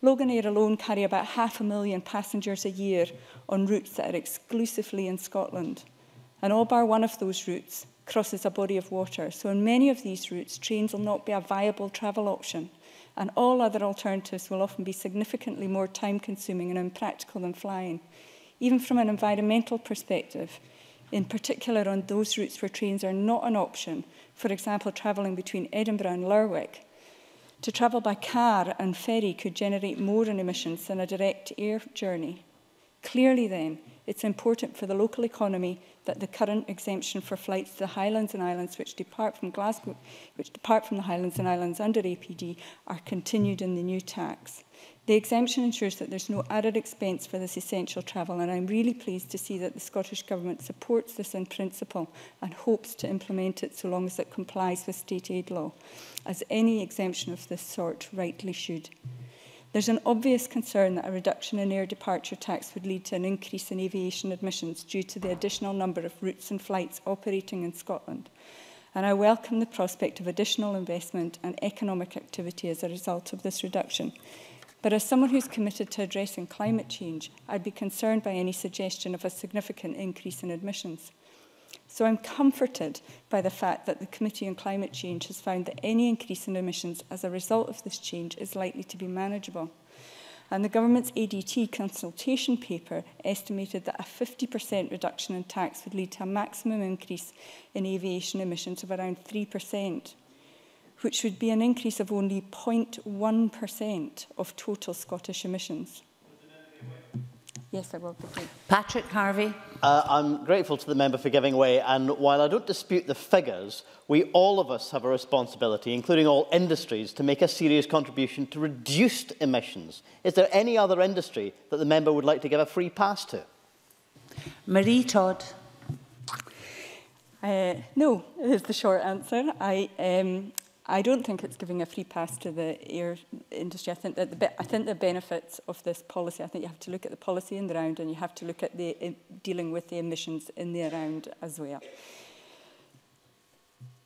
Logan Air alone carry about half a million passengers a year on routes that are exclusively in Scotland. And all bar one of those routes crosses a body of water. So on many of these routes, trains will not be a viable travel option. And all other alternatives will often be significantly more time-consuming and impractical than flying. Even from an environmental perspective, in particular on those routes where trains are not an option, for example, travelling between Edinburgh and Lerwick, To travel by car and ferry could generate more in emissions than a direct air journey. Clearly then, it's important for the local economy that the current exemption for flights to the Highlands and Islands which depart from Glasgow, which depart from the Highlands and Islands under APD are continued in the new tax. The exemption ensures that there's no added expense for this essential travel, and I'm really pleased to see that the Scottish Government supports this in principle and hopes to implement it so long as it complies with state aid law, as any exemption of this sort rightly should. There's an obvious concern that a reduction in air departure tax would lead to an increase in aviation admissions due to the additional number of routes and flights operating in Scotland. And I welcome the prospect of additional investment and economic activity as a result of this reduction. But as someone who's committed to addressing climate change, I'd be concerned by any suggestion of a significant increase in admissions. So I'm comforted by the fact that the Committee on Climate Change has found that any increase in emissions as a result of this change is likely to be manageable. And the government's ADT consultation paper estimated that a 50% reduction in tax would lead to a maximum increase in aviation emissions of around 3%. Which would be an increase of only 0.1% of total Scottish emissions. Yes, I will. Patrick Harvie. Uh, I'm grateful to the member for giving way, and while I don't dispute the figures, we all of us have a responsibility, including all industries, to make a serious contribution to reduced emissions. Is there any other industry that the member would like to give a free pass to? Marie Todd. Uh, no, is the short answer. I, um, I don't think it's giving a free pass to the air industry. I think that the I think the benefits of this policy. I think you have to look at the policy in the round, and you have to look at the eh, dealing with the emissions in the round as well.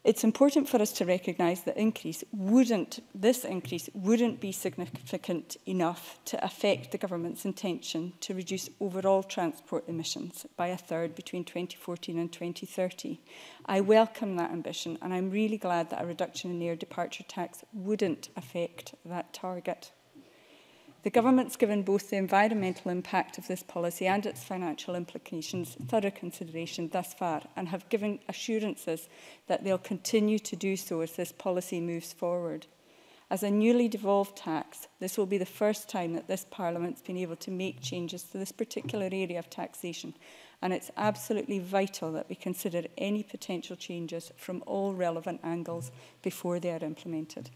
It's important for us to recognise that increase wouldn't, this increase wouldn't be significant enough to affect the government's intention to reduce overall transport emissions by a third between 2014 and 2030. I welcome that ambition and I'm really glad that a reduction in air departure tax wouldn't affect that target. The Government's given both the environmental impact of this policy and its financial implications thorough consideration thus far and have given assurances that they'll continue to do so as this policy moves forward. As a newly devolved tax, this will be the first time that this Parliament's been able to make changes to this particular area of taxation, and it's absolutely vital that we consider any potential changes from all relevant angles before they are implemented.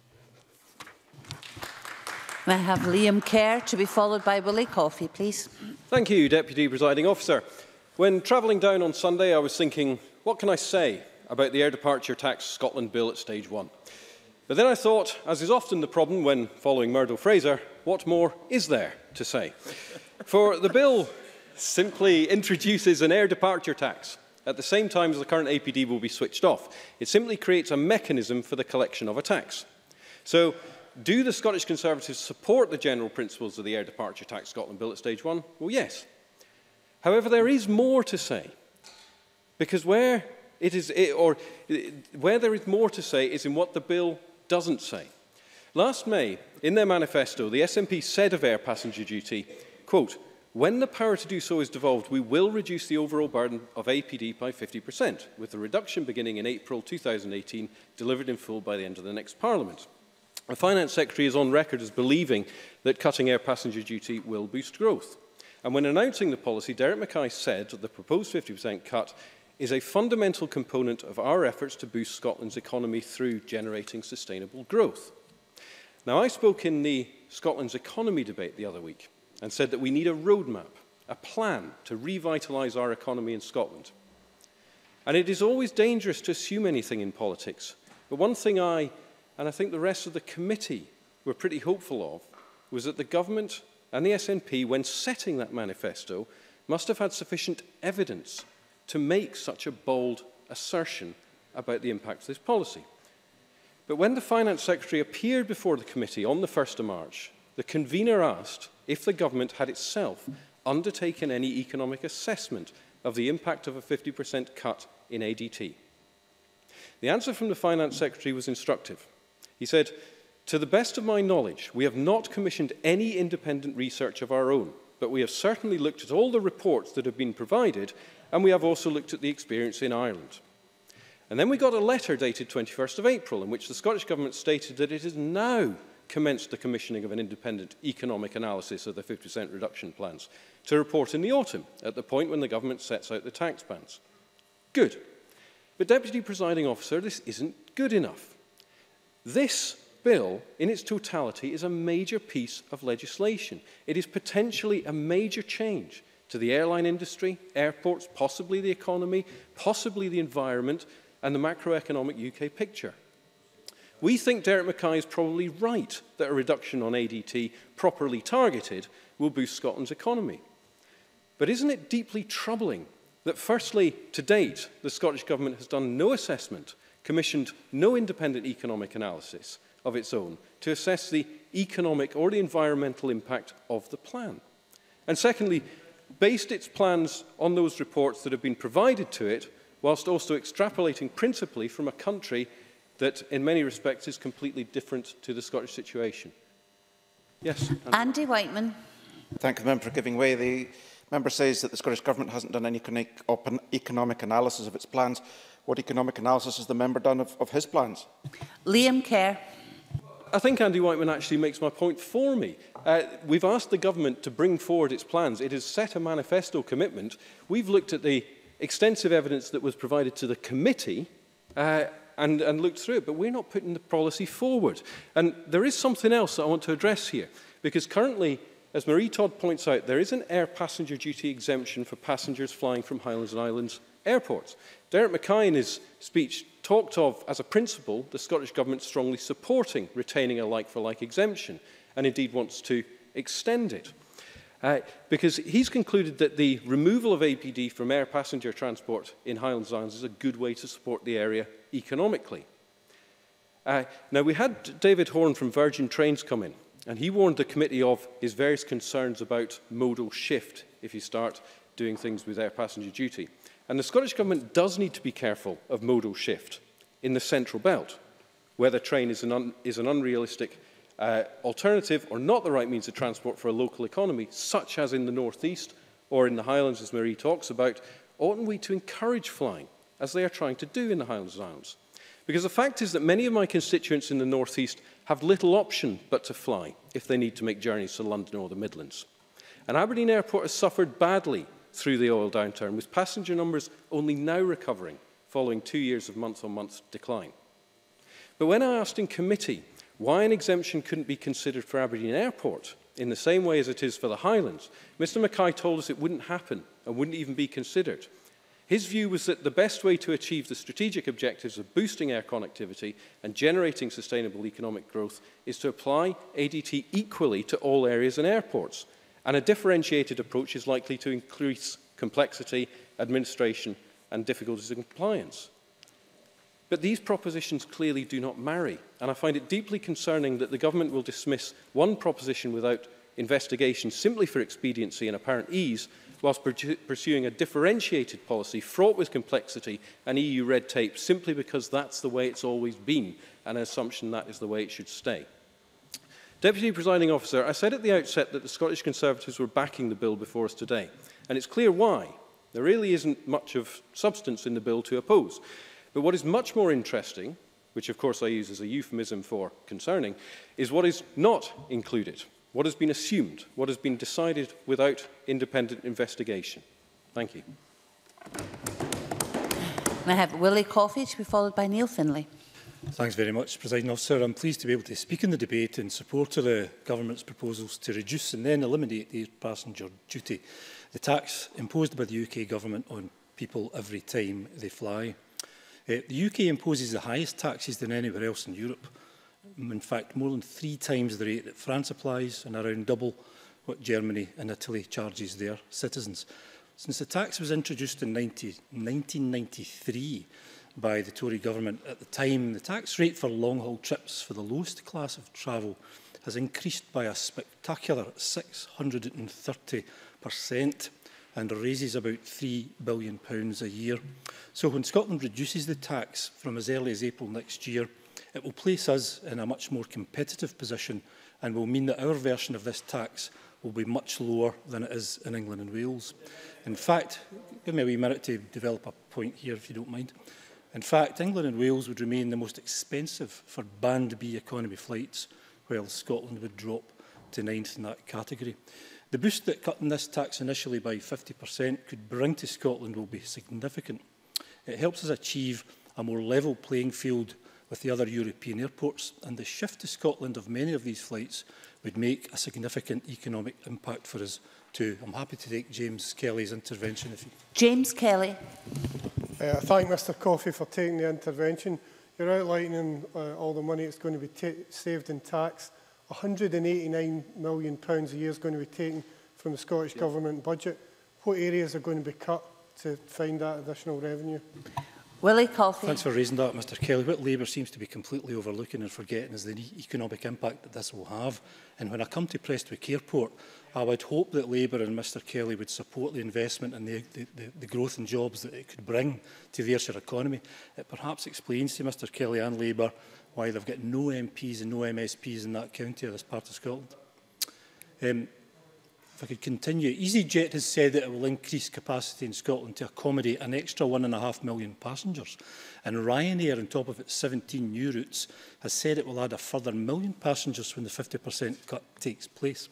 May I have Liam Kerr to be followed by Willie Coffey, please. Thank you, Deputy Presiding Officer. When travelling down on Sunday, I was thinking, what can I say about the Air Departure Tax Scotland Bill at stage one? But then I thought, as is often the problem when following Murdo Fraser, what more is there to say? For the bill simply introduces an air departure tax at the same time as the current APD will be switched off. It simply creates a mechanism for the collection of a tax. So do the Scottish Conservatives support the general principles of the Air Departure Tax Scotland Bill at stage one? Well, yes. However, there is more to say. Because where it is, it, or where there is more to say is in what the bill doesn't say. Last May, in their manifesto, the SNP said of air passenger duty, quote, when the power to do so is devolved, we will reduce the overall burden of APD by 50%, with the reduction beginning in April 2018, delivered in full by the end of the next Parliament. The Finance Secretary is on record as believing that cutting air passenger duty will boost growth. And when announcing the policy, Derek Mackay said that the proposed 50% cut is a fundamental component of our efforts to boost Scotland's economy through generating sustainable growth. Now, I spoke in the Scotland's economy debate the other week and said that we need a roadmap, a plan to revitalise our economy in Scotland. And it is always dangerous to assume anything in politics. But one thing I and I think the rest of the committee were pretty hopeful of, was that the government and the SNP, when setting that manifesto, must have had sufficient evidence to make such a bold assertion about the impact of this policy. But when the Finance Secretary appeared before the committee on the 1st of March, the convener asked if the government had itself undertaken any economic assessment of the impact of a 50% cut in ADT. The answer from the Finance Secretary was instructive. He said, To the best of my knowledge, we have not commissioned any independent research of our own, but we have certainly looked at all the reports that have been provided, and we have also looked at the experience in Ireland. And then we got a letter dated 21st of April in which the Scottish Government stated that it has now commenced the commissioning of an independent economic analysis of the 50% reduction plans to report in the autumn, at the point when the government sets out the tax bands. Good. But Deputy Presiding Officer, this isn't good enough. This bill, in its totality, is a major piece of legislation. It is potentially a major change to the airline industry, airports, possibly the economy, possibly the environment, and the macroeconomic UK picture. We think Derek Mackay is probably right that a reduction on ADT, properly targeted, will boost Scotland's economy. But isn't it deeply troubling that firstly, to date, the Scottish Government has done no assessment, commissioned no independent economic analysis of its own to assess the economic or the environmental impact of the plan. And secondly, based its plans on those reports that have been provided to it, whilst also extrapolating principally from a country that in many respects is completely different to the Scottish situation. Yes. Andy, Andy Whiteman. Thank the member for giving way. The member says that the Scottish Government hasn't done any economic analysis of its plans. What economic analysis has the member done of, of his plans? Liam Kerr. I think Andy Wightman actually makes my point for me. Uh, we've asked the government to bring forward its plans. It has set a manifesto commitment. We've looked at the extensive evidence that was provided to the committee uh, and, and looked through it, but we're not putting the policy forward. And there is something else that I want to address here, because currently, as Marie Todd points out, there is an air passenger duty exemption for passengers flying from Highlands and Islands airports. Derek Mackay in his speech talked of, as a principle, the Scottish Government strongly supporting retaining a like-for-like -like exemption, and indeed wants to extend it. Uh, because he's concluded that the removal of APD from air passenger transport in Highlands Islands is a good way to support the area economically. Uh, now, we had David Horne from Virgin Trains come in, and he warned the committee of his various concerns about modal shift if you start doing things with air passenger duty. And the Scottish Government does need to be careful of modal shift in the central belt, where the train is an, un is an unrealistic uh, alternative or not the right means of transport for a local economy, such as in the northeast or in the Highlands, as Marie talks about, oughtn't we to encourage flying, as they are trying to do in the Highlands Islands? Because the fact is that many of my constituents in the northeast have little option but to fly if they need to make journeys to London or the Midlands. And Aberdeen Airport has suffered badly through the oil downturn, with passenger numbers only now recovering following two years of month-on-month -month decline. But when I asked in committee why an exemption couldn't be considered for Aberdeen Airport in the same way as it is for the Highlands, Mr Mackay told us it wouldn't happen and wouldn't even be considered. His view was that the best way to achieve the strategic objectives of boosting air connectivity and generating sustainable economic growth is to apply ADT equally to all areas and airports. and a differentiated approach is likely to increase complexity, administration and difficulties in compliance. But these propositions clearly do not marry, and I find it deeply concerning that the government will dismiss one proposition without investigation simply for expediency and apparent ease, whilst pursuing a differentiated policy fraught with complexity and EU red tape simply because that's the way it's always been, an assumption that is the way it should stay. Deputy Presiding Officer, I said at the outset that the Scottish Conservatives were backing the bill before us today, and it's clear why. There really isn't much of substance in the bill to oppose. But what is much more interesting, which of course I use as a euphemism for concerning, is what is not included, what has been assumed, what has been decided without independent investigation. Thank you. I have Willie Coffey to be followed by Neil Findlay. Thanks very much, President Officer. I'm pleased to be able to speak in the debate in support of the Government's proposals to reduce and then eliminate the air passenger duty, the tax imposed by the UK Government on people every time they fly. Uh, the UK imposes the highest taxes than anywhere else in Europe. In fact, more than three times the rate that France applies and around double what Germany and Italy charges their citizens. Since the tax was introduced in 90, 1993, by the Tory government at the time, the tax rate for long-haul trips for the lowest class of travel has increased by a spectacular 630% and raises about £3 billion a year. So when Scotland reduces the tax from as early as April next year, it will place us in a much more competitive position and will mean that our version of this tax will be much lower than it is in England and Wales. In fact, give me a wee minute to develop a point here, if you don't mind. In fact, England and Wales would remain the most expensive for Band B economy flights, while Scotland would drop to ninth in that category. The boost that cutting this tax initially by 50% could bring to Scotland will be significant. It helps us achieve a more level playing field with the other European airports, and the shift to Scotland of many of these flights would make a significant economic impact for us too. I'm happy to take James Kelly's intervention. If you... James Kelly. Uh, I thank Mr Coffey for taking the intervention. You're outlining uh, all the money that's going to be saved in tax. £189 million pounds a year is going to be taken from the Scottish yeah. Government budget. What areas are going to be cut to find that additional revenue? Willie Coffey. Thanks for raising that, Mr Kelly. What Labour seems to be completely overlooking and forgetting is the economic impact that this will have. And when I come to Prestwick Airport, I would hope that Labour and Mr Kelly would support the investment and the, the, the growth in jobs that it could bring to the Ayrshire economy. It perhaps explains to Mr Kelly and Labour why they've got no MPs and no MSPs in that county or this part of Scotland. Um, If I could continue, EasyJet has said that it will increase capacity in Scotland to accommodate an extra 1.5 million passengers. And Ryanair, on top of its 17 new routes, has said it will add a further million passengers when the 50% cut takes place.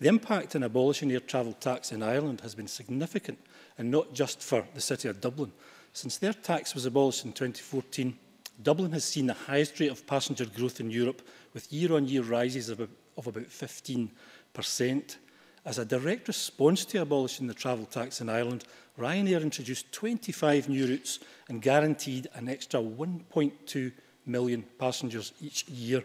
The impact in abolishing air travel tax in Ireland has been significant, and not just for the city of Dublin. Since their tax was abolished in 2014, Dublin has seen the highest rate of passenger growth in Europe, with year-on-year -year rises of, of about 15%. As a direct response to abolishing the travel tax in Ireland, Ryanair introduced 25 new routes and guaranteed an extra 1.2 million passengers each year.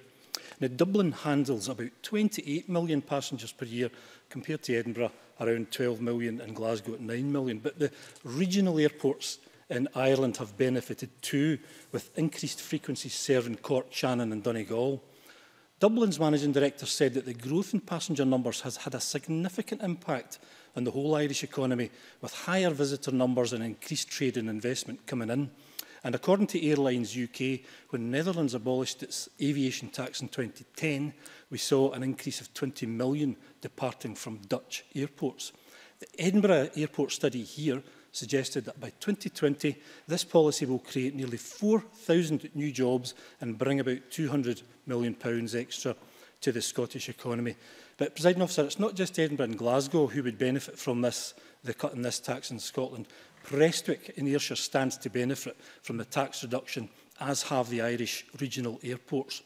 Now, Dublin handles about 28 million passengers per year compared to Edinburgh, around 12 million, and Glasgow at 9 million. But the regional airports in Ireland have benefited too, with increased frequencies serving Cork, Shannon and Donegal. Dublin's managing director said that the growth in passenger numbers has had a significant impact on the whole Irish economy, with higher visitor numbers and increased trade and investment coming in. And according to Airlines UK, when Netherlands abolished its aviation tax in 2010, we saw an increase of 20 million departing from Dutch airports. The Edinburgh Airport study here suggested that by 2020, this policy will create nearly 4,000 new jobs and bring about £200 million extra to the Scottish economy. But, President Officer, it's not just Edinburgh and Glasgow who would benefit from this, the cut in this tax in Scotland. Prestwick in Ayrshire stands to benefit from the tax reduction, as have the Irish regional airports.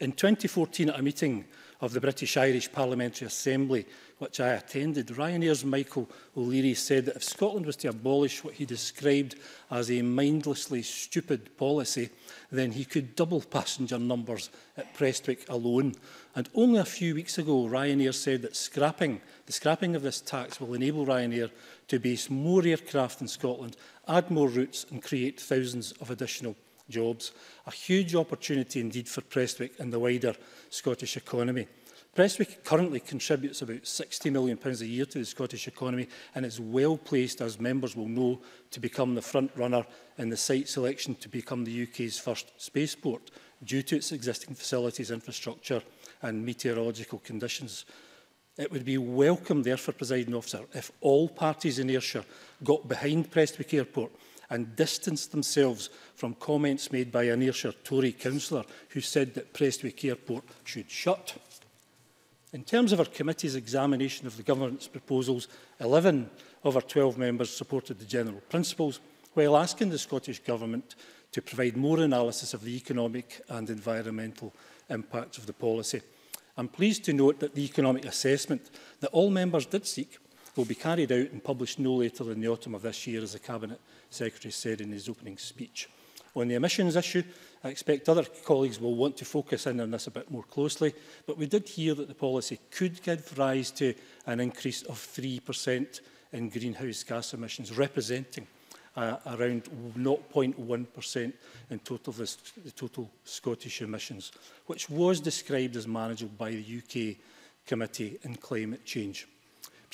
In 2014, at a meeting of the British Irish Parliamentary Assembly, which I attended, Ryanair's Michael O'Leary said that if Scotland was to abolish what he described as a mindlessly stupid policy, then he could double passenger numbers at Prestwick alone. And only a few weeks ago, Ryanair said that scrapping, the scrapping of this tax will enable Ryanair to base more aircraft in Scotland, add more routes and create thousands of additional jobs, a huge opportunity indeed for Prestwick and the wider Scottish economy. Prestwick currently contributes about £60 million a year to the Scottish economy and is well placed, as members will know, to become the front runner in the site selection to become the UK's first spaceport due to its existing facilities, infrastructure and meteorological conditions. It would be welcome, therefore, presiding officer, if all parties in Ayrshire got behind Prestwick Airport and distanced themselves from comments made by an Ayrshire Tory councillor who said that Prestwick Airport should shut. In terms of our committee's examination of the government's proposals, 11 of our 12 members supported the general principles, while asking the Scottish Government to provide more analysis of the economic and environmental impacts of the policy. I'm pleased to note that the economic assessment that all members did seek will be carried out and published no later than the autumn of this year, as the Cabinet Secretary said in his opening speech. On the emissions issue, I expect other colleagues will want to focus in on this a bit more closely, but we did hear that the policy could give rise to an increase of 3% in greenhouse gas emissions, representing uh, around 0.1% in total of this, the total Scottish emissions, which was described as manageable by the UK Committee on Climate Change.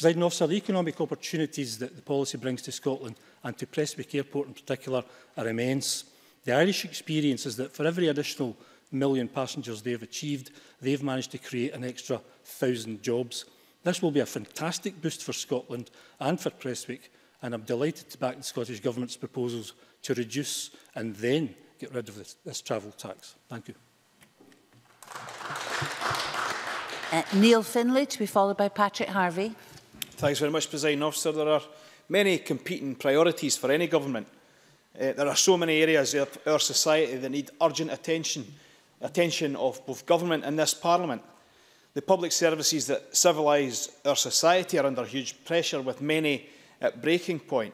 Presiding officer, the economic opportunities that the policy brings to Scotland and to Prestwick Airport in particular are immense. The Irish experience is that for every additional million passengers they have achieved, they've managed to create an extra 1,000 jobs. This will be a fantastic boost for Scotland and for Prestwick, and I'm delighted to back the Scottish Government's proposals to reduce and then get rid of this, this travel tax. Thank you. Uh, Neil Finlay to be followed by Patrick Harvey. Thanks very much, President Officer. There are many competing priorities for any government. Uh, there are so many areas of our society that need urgent attention, attention of both government and this parliament. The public services that civilise our society are under huge pressure with many at breaking point.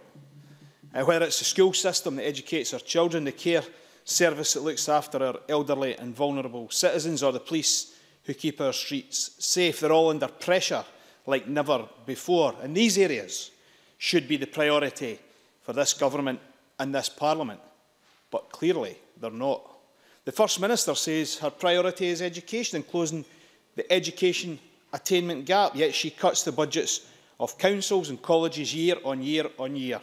Uh, whether it's the school system that educates our children, the care service that looks after our elderly and vulnerable citizens, or the police who keep our streets safe, they're all under pressure like never before. And these areas should be the priority for this government and this parliament. But clearly, they're not. The First Minister says her priority is education and closing the education attainment gap, yet she cuts the budgets of councils and colleges year on year on year.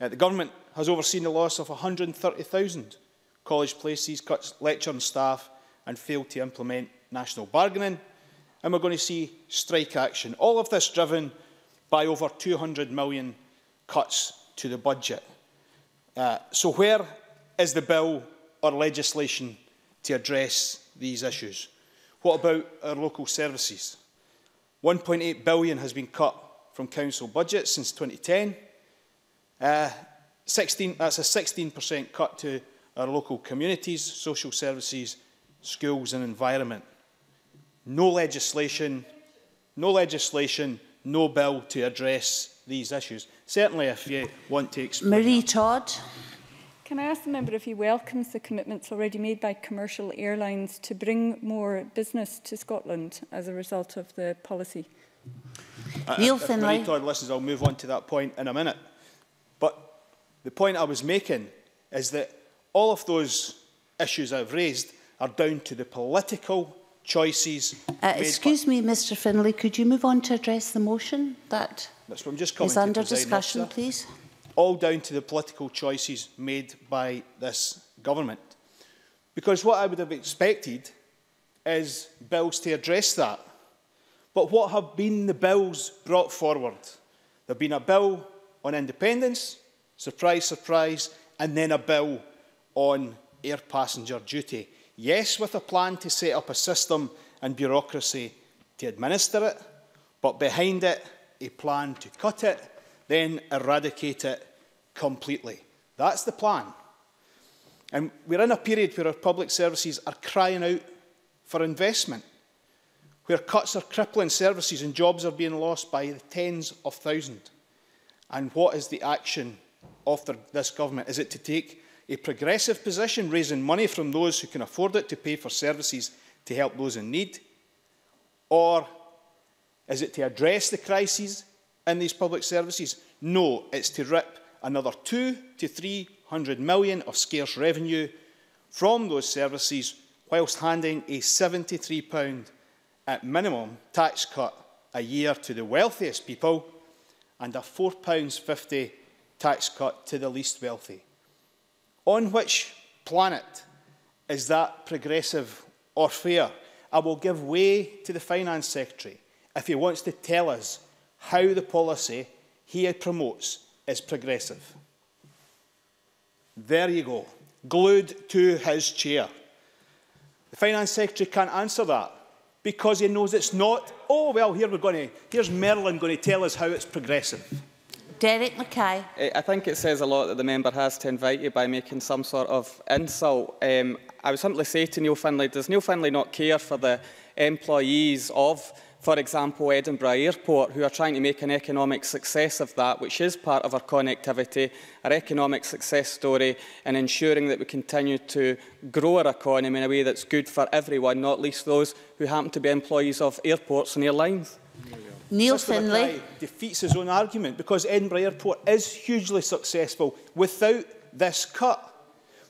Uh, the government has overseen the loss of 130,000 college places, cuts lecturing staff and failed to implement national bargaining. And we're going to see strike action. All of this driven by over 200 million cuts to the budget. Uh, so where is the bill or legislation to address these issues? What about our local services? 1.8 billion has been cut from council budgets since 2010. Uh, 16, that's a 16% cut to our local communities, social services, schools and environment. No legislation, no legislation, no bill to address these issues. Certainly if you want to explain Marie that. Todd. Can I ask the member if he welcomes the commitments already made by commercial airlines to bring more business to Scotland as a result of the policy? Uh, Neil if Findlay. Marie Todd listens, I'll move on to that point in a minute. But the point I was making is that all of those issues I've raised are down to the political choices Uh, excuse me, Mr Findlay, could you move on to address the motion that That's what I'm just is under discussion, Officer. please? All down to the political choices made by this government. Because what I would have expected is bills to address that. But what have been the bills brought forward? There have been a bill on independence, surprise, surprise, and then a bill on air passenger duty. Yes, with a plan to set up a system and bureaucracy to administer it, but behind it, a plan to cut it, then eradicate it completely. That's the plan. And we're in a period where our public services are crying out for investment, where cuts are crippling services and jobs are being lost by the tens of thousands. And what is the action of the, this government? Is it to take a progressive position, raising money from those who can afford it to pay for services to help those in need? Or is it to address the crises in these public services? No, it's to rip another two to three hundred million of scarce revenue from those services whilst handing a £73 at minimum tax cut a year to the wealthiest people and a £4.50 tax cut to the least wealthy. On which planet is that progressive or fair? I will give way to the Finance Secretary if he wants to tell us how the policy he promotes is progressive. There you go, glued to his chair. The Finance Secretary can't answer that because he knows it's not, oh, well, here we're going to, here's Merlin going to tell us how it's progressive. Derek Mackay. I think it says a lot that the member has to invite you by making some sort of insult. Um, I would simply say to Neil Findlay, does Neil Findlay not care for the employees of for example, Edinburgh Airport, who are trying to make an economic success of that, which is part of our connectivity, our economic success story, and ensuring that we continue to grow our economy in a way that's good for everyone, not least those who happen to be employees of airports and airlines. Neil Mr Findlay. Defeats his own argument because Edinburgh Airport is hugely successful without this cut.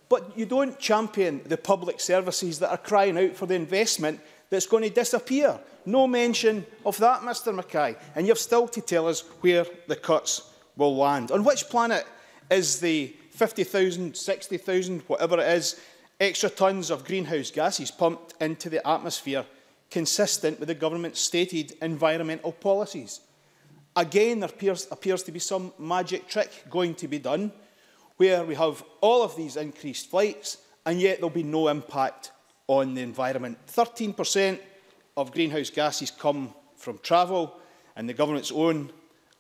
But you don't champion the public services that are crying out for the investment that's going to disappear. No mention of that, Mr Mackay. And you've still to tell us where the cuts will land. On which planet is the 50,000, 60,000, whatever it is, extra tonnes of greenhouse gases pumped into the atmosphere consistent with the government's stated environmental policies. Again, there appears, appears to be some magic trick going to be done where we have all of these increased flights and yet there'll be no impact on the environment. 13% of greenhouse gases come from travel and the government's own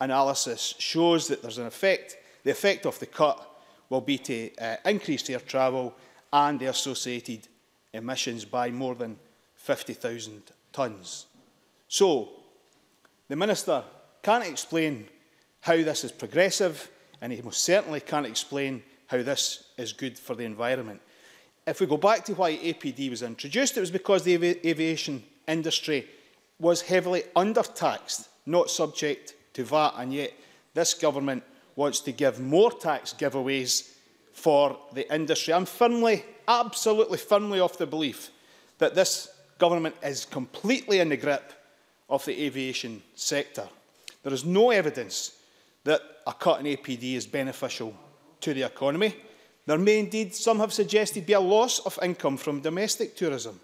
analysis shows that there's an effect. The effect of the cut will be to uh, increase air travel and the associated emissions by more than 50,000 tonnes. So, the Minister can't explain how this is progressive, and he most certainly can't explain how this is good for the environment. If we go back to why APD was introduced, it was because the avi aviation industry was heavily undertaxed, not subject to VAT, and yet this government wants to give more tax giveaways for the industry. I'm firmly, absolutely firmly of the belief that this government is completely in the grip of the aviation sector. There is no evidence that a cut in APD is beneficial to the economy. There may indeed, some have suggested, be a loss of income from domestic tourism.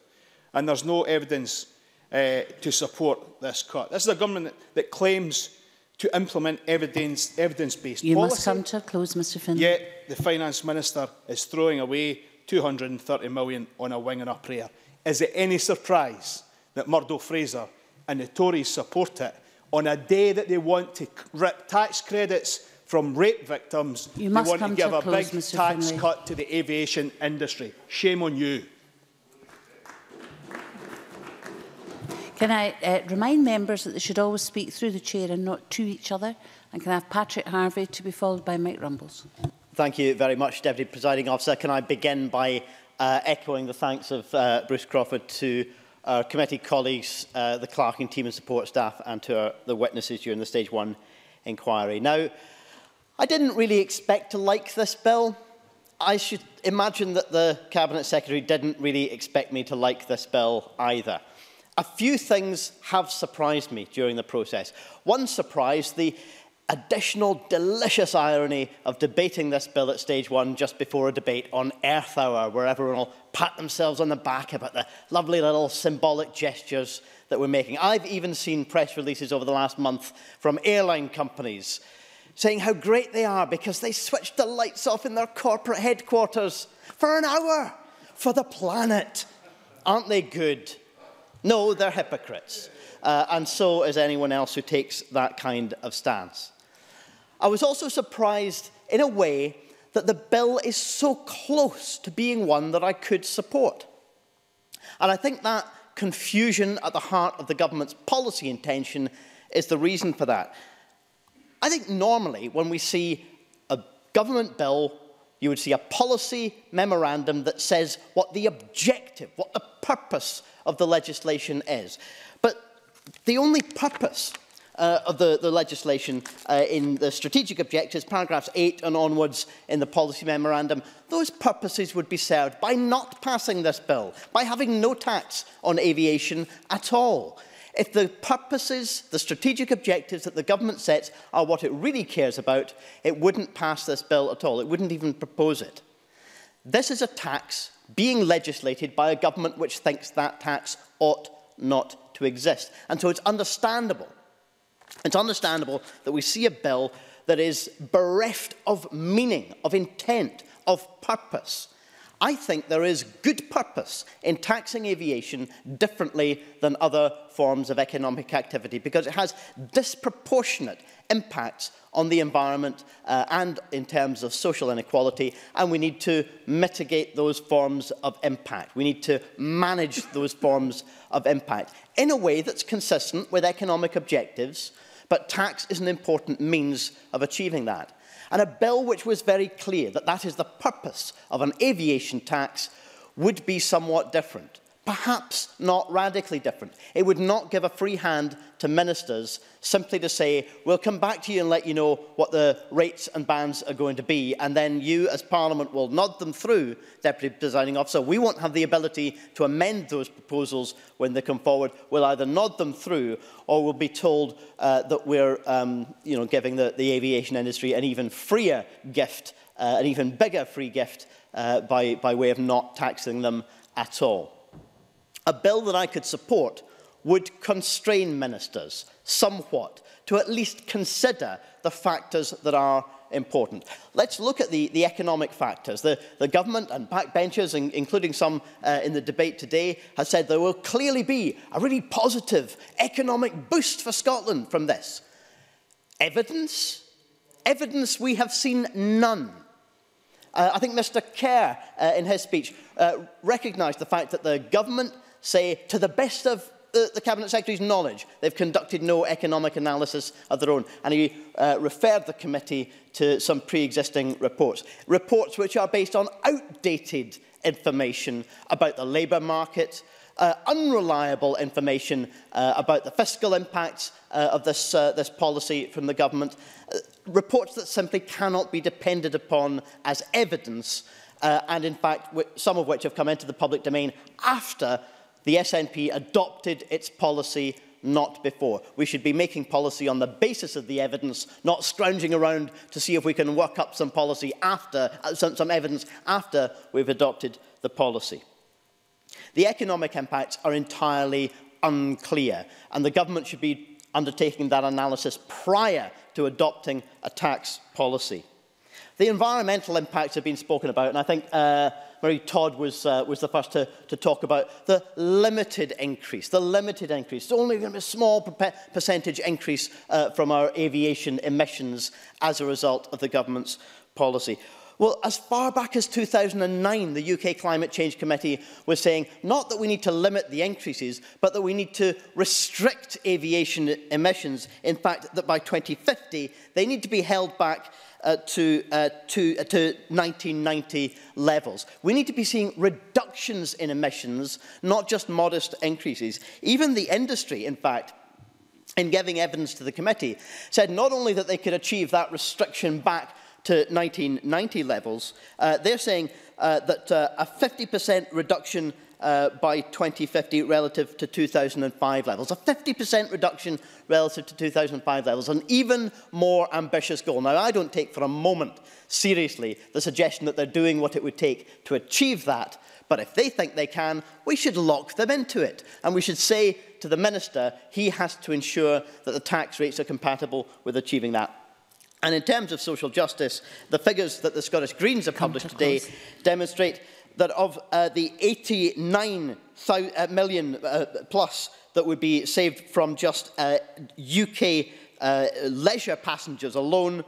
And there's no evidence uh, to support this cut. This is a government that, that claims to implement evidence-based evidence you policy. must come to a close, Mr Findlay. Yet the Finance Minister is throwing away 230 million on a wing and a prayer. Is it any surprise that Murdo Fraser and the Tories support it on a day that they want to rip tax credits from rape victims, you they want to give to a close, big Mr. tax Findlay. cut to the aviation industry. Shame on you. Can I uh, remind members that they should always speak through the chair and not to each other? And can I have Patrick Harvie to be followed by Mike Rumbles? Thank you very much, Deputy Presiding Officer. Can I begin by uh, echoing the thanks of uh, Bruce Crawford to our committee colleagues, uh, the clerking team and support staff, and to our, the witnesses during the stage one inquiry. Now, I didn't really expect to like this bill. I should imagine that the Cabinet Secretary didn't really expect me to like this bill either. A few things have surprised me during the process. One surprise, the additional delicious irony of debating this bill at stage one just before a debate on Earth Hour, where everyone will pat themselves on the back about the lovely little symbolic gestures that we're making. I've even seen press releases over the last month from airline companies saying how great they are because they switched the lights off in their corporate headquarters for an hour for the planet. Aren't they good? No, they're hypocrites. Uh, and so is anyone else who takes that kind of stance. I was also surprised, in a way, that the bill is so close to being one that I could support. And I think that confusion at the heart of the government's policy intention is the reason for that. I think normally when we see a government bill, you would see a policy memorandum that says what the objective, what the purpose of the legislation is. The only purpose uh, of the, the legislation uh, in the strategic objectives, paragraphs 8 and onwards in the policy memorandum, those purposes would be served by not passing this bill, by having no tax on aviation at all. If the purposes, the strategic objectives that the government sets are what it really cares about, it wouldn't pass this bill at all. It wouldn't even propose it. This is a tax being legislated by a government which thinks that tax ought not to exist. And so it's understandable. It's understandable that we see a bill that is bereft of meaning, of intent, of purpose. I think there is good purpose in taxing aviation differently than other forms of economic activity because it has disproportionate impacts on the environment uh, and in terms of social inequality, and we need to mitigate those forms of impact. We need to manage those forms of impact in a way that's consistent with economic objectives, but tax is an important means of achieving that. And a bill which was very clear that that is the purpose of an aviation tax would be somewhat different. Perhaps not radically different. It would not give a free hand to ministers simply to say, we'll come back to you and let you know what the rates and bans are going to be, and then you as Parliament will nod them through, Deputy Presiding Officer. We won't have the ability to amend those proposals when they come forward. We'll either nod them through or we'll be told uh, that we're um, you know, giving the, the aviation industry an even freer gift, uh, an even bigger free gift uh, by, by way of not taxing them at all. A bill that I could support would constrain ministers somewhat to at least consider the factors that are important. Let's look at the, the economic factors. The, the government and backbenchers, in, including some uh, in the debate today, have said there will clearly be a really positive economic boost for Scotland from this. Evidence? Evidence we have seen none. Uh, I think Mr Kerr, uh, in his speech, uh, recognised the fact that the government say, to the best of the, the Cabinet Secretary's knowledge, they've conducted no economic analysis of their own. And he uh, referred the committee to some pre-existing reports. Reports which are based on outdated information about the labour market, uh, unreliable information uh, about the fiscal impacts uh, of this, uh, this policy from the government, uh, reports that simply cannot be depended upon as evidence, uh, and in fact, some of which have come into the public domain after the SNP adopted its policy not before. We should be making policy on the basis of the evidence, not scrounging around to see if we can work up some policy after, uh, some, some evidence after we've adopted the policy. The economic impacts are entirely unclear, and the government should be undertaking that analysis prior to adopting a tax policy. The environmental impacts have been spoken about, and I think uh, Mary Todd was, uh, was the first to, to talk about the limited increase, the limited increase. It's only going to be a small percentage increase uh, from our aviation emissions as a result of the government's policy. Well, as far back as 2009, the UK Climate Change Committee was saying not that we need to limit the increases, but that we need to restrict aviation emissions. In fact, that by 2050, they need to be held back uh, to, uh, to, uh, to 1990 levels. We need to be seeing reductions in emissions, not just modest increases. Even the industry, in fact, in giving evidence to the committee, said not only that they could achieve that restriction back to 1990 levels, uh, they're saying uh, that uh, a 50% reduction uh, by 2050 relative to 2005 levels. A 50% reduction relative to 2005 levels, an even more ambitious goal. Now, I don't take for a moment seriously the suggestion that they're doing what it would take to achieve that, but if they think they can, we should lock them into it. And we should say to the Minister, he has to ensure that the tax rates are compatible with achieving that. And in terms of social justice, the figures that the Scottish Greens have published to today close. demonstrate that of uh, the 89 uh, million uh, plus that would be saved from just uh, UK uh, leisure passengers alone,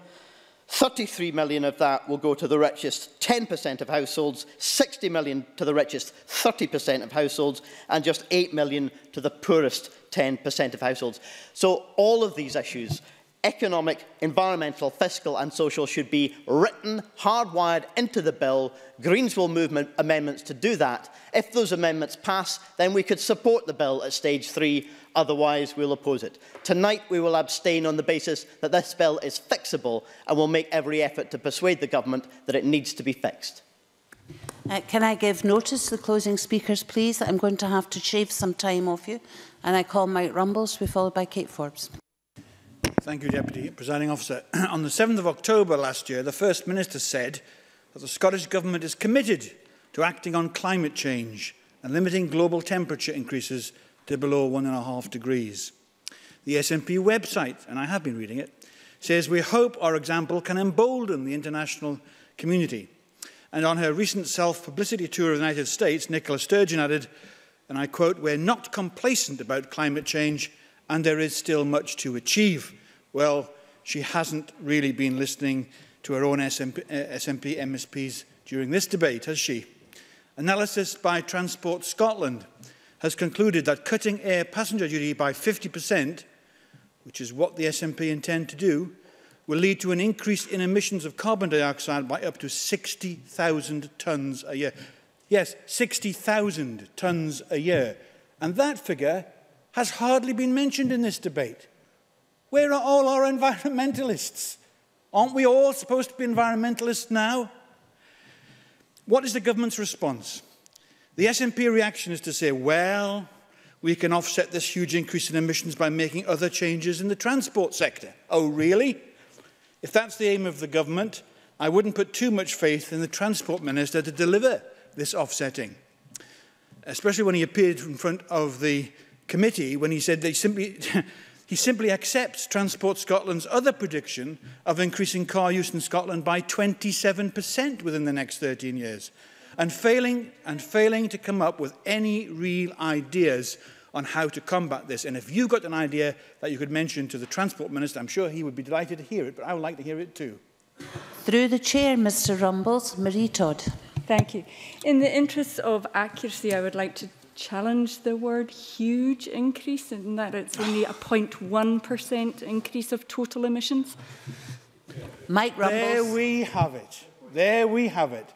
33 million of that will go to the richest 10% of households, 60 million to the richest 30% of households, and just 8 million to the poorest 10% of households. So all of these issues economic, environmental, fiscal and social should be written, hardwired into the bill. Greens will move amendments to do that. If those amendments pass, then we could support the bill at stage three. Otherwise, we'll oppose it. Tonight, we will abstain on the basis that this bill is fixable and will make every effort to persuade the government that it needs to be fixed. Uh, can I give notice to the closing speakers, please? That I'm going to have to shave some time off you. And I call Mike Rumbles, to be followed by Kate Forbes. Thank you, Deputy Presiding Officer. On the 7th of October last year, the First Minister said that the Scottish Government is committed to acting on climate change and limiting global temperature increases to below one and a half degrees. The SNP website, and I have been reading it, says we hope our example can embolden the international community. And on her recent self-publicity tour of the United States, Nicola Sturgeon added, and I quote, we're not complacent about climate change and there is still much to achieve. Well, she hasn't really been listening to her own SMP, uh, SNP MSPs during this debate, has she? Analysis by Transport Scotland has concluded that cutting air passenger duty by 50%, which is what the SNP intend to do, will lead to an increase in emissions of carbon dioxide by up to 60,000 tonnes a year. Yes, 60,000 tonnes a year. And that figure has hardly been mentioned in this debate. Where are all our environmentalists? Aren't we all supposed to be environmentalists now? What is the government's response? The SNP reaction is to say, well, we can offset this huge increase in emissions by making other changes in the transport sector. Oh, really? If that's the aim of the government, I wouldn't put too much faith in the Transport Minister to deliver this offsetting, especially when he appeared in front of the committee when he said they simply He simply accepts Transport Scotland's other prediction of increasing car use in Scotland by 27% within the next 13 years, and failing, and failing to come up with any real ideas on how to combat this. And if you've got an idea that you could mention to the Transport Minister, I'm sure he would be delighted to hear it, but I would like to hear it too. Through the chair, Mr Rumbles, Maree Todd. Thank you. In the interest of accuracy, I would like to challenge the word huge increase in that it's only a 0.1% increase of total emissions? Mike Rumbles. There we have it. There we have it.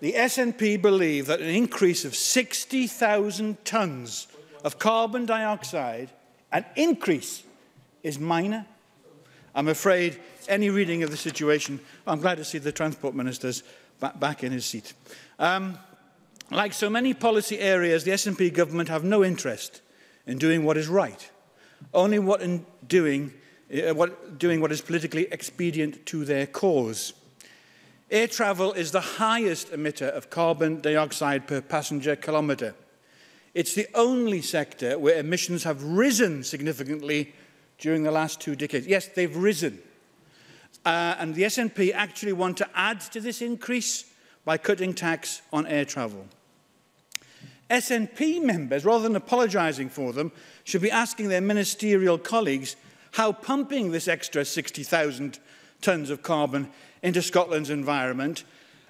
The SNP believe that an increase of 60,000 tonnes of carbon dioxide, an increase, is minor. I'm afraid any reading of the situation, I'm glad to see the Transport Minister's back in his seat. Um, like so many policy areas, the SNP government have no interest in doing what is right, only what in doing, uh, what, doing what is politically expedient to their cause. Air travel is the highest emitter of carbon dioxide per passenger kilometre. It's the only sector where emissions have risen significantly during the last two decades. Yes, they've risen. Uh, and the SNP actually want to add to this increase by cutting tax on air travel. SNP members, rather than apologising for them, should be asking their ministerial colleagues how pumping this extra 60,000 tonnes of carbon into Scotland's environment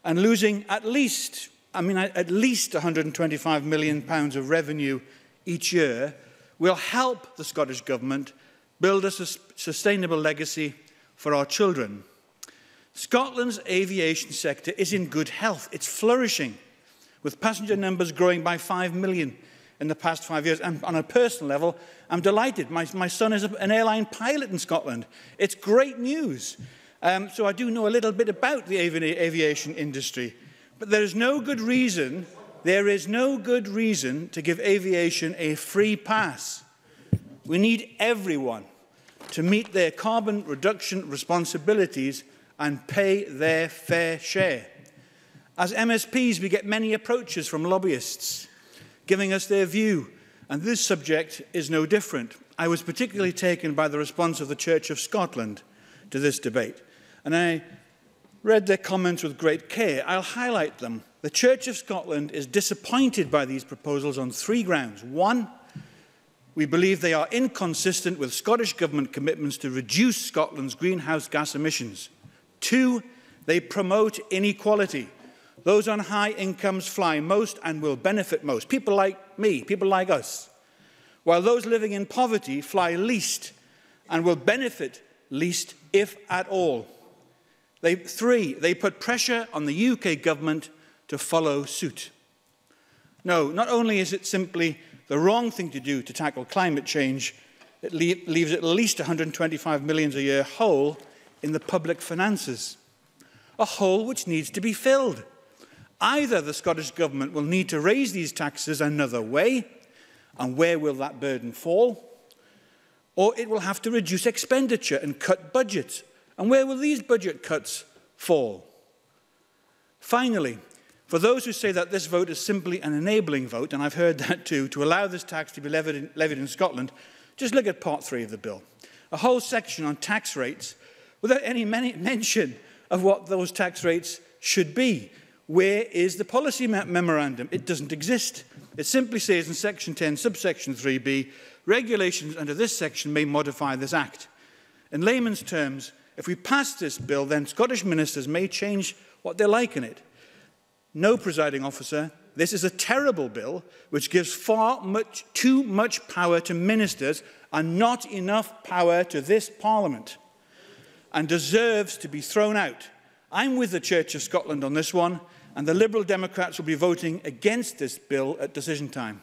and losing at least, I mean, at least 125 million pounds of revenue each year will help the Scottish Government build a sus sustainable legacy for our children. Scotland's aviation sector is in good health. It's flourishing, with passenger numbers growing by 5 million in the past five years. And on a personal level, I'm delighted. My, my son is an airline pilot in Scotland. It's great news. Um, so I do know a little bit about the avi aviation industry. But there is no good reason, there is no good reason to give aviation a free pass. We need everyone to meet their carbon reduction responsibilities and pay their fair share. As MSPs, we get many approaches from lobbyists giving us their view, and this subject is no different. I was particularly taken by the response of the Church of Scotland to this debate, and I read their comments with great care. I'll highlight them. The Church of Scotland is disappointed by these proposals on three grounds. One, we believe they are inconsistent with Scottish Government commitments to reduce Scotland's greenhouse gas emissions. Two, they promote inequality. Those on high incomes fly most and will benefit most. People like me, people like us. While those living in poverty fly least and will benefit least, if at all. They, three, they put pressure on the UK government to follow suit. No, not only is it simply the wrong thing to do to tackle climate change, it leaves at least 125 million a year hole in the public finances, a hole which needs to be filled. Either the Scottish Government will need to raise these taxes another way, and where will that burden fall? Or it will have to reduce expenditure and cut budgets. And where will these budget cuts fall? Finally, for those who say that this vote is simply an enabling vote, and I've heard that too, to allow this tax to be levied in, levied in Scotland, just look at part three of the bill. A whole section on tax rates without any mention of what those tax rates should be. Where is the policy memorandum? It doesn't exist. It simply says in section 10, subsection 3b, regulations under this section may modify this act. In layman's terms, if we pass this bill, then Scottish ministers may change what they like in it. No, presiding officer, this is a terrible bill which gives far much, too much power to ministers and not enough power to this parliament and deserves to be thrown out. I'm with the Church of Scotland on this one, and the Liberal Democrats will be voting against this bill at decision time.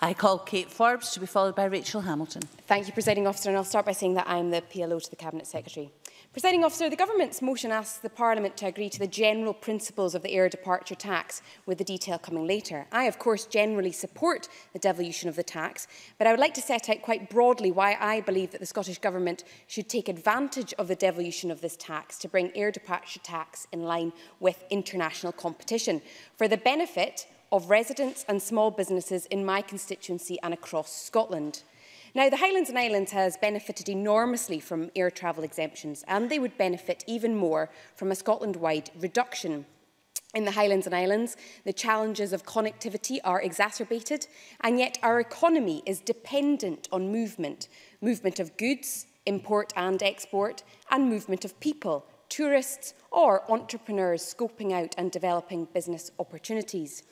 I call Kate Forbes to be followed by Rachel Hamilton. Thank you, Presiding Officer, and I'll start by saying that I'm the PLO to the Cabinet Secretary. Presiding officer, the government's motion asks the Parliament to agree to the general principles of the air departure tax, with the detail coming later. I, of course, generally support the devolution of the tax, but I would like to set out quite broadly why I believe that the Scottish Government should take advantage of the devolution of this tax to bring air departure tax in line with international competition for the benefit of residents and small businesses in my constituency and across Scotland. Now, the Highlands and Islands has benefited enormously from air travel exemptions, and they would benefit even more from a Scotland-wide reduction in the Highlands and Islands, the challenges of connectivity are exacerbated, and yet our economy is dependent on movement, movement of goods, import and export, and movement of people, tourists or entrepreneurs scoping out and developing business opportunities.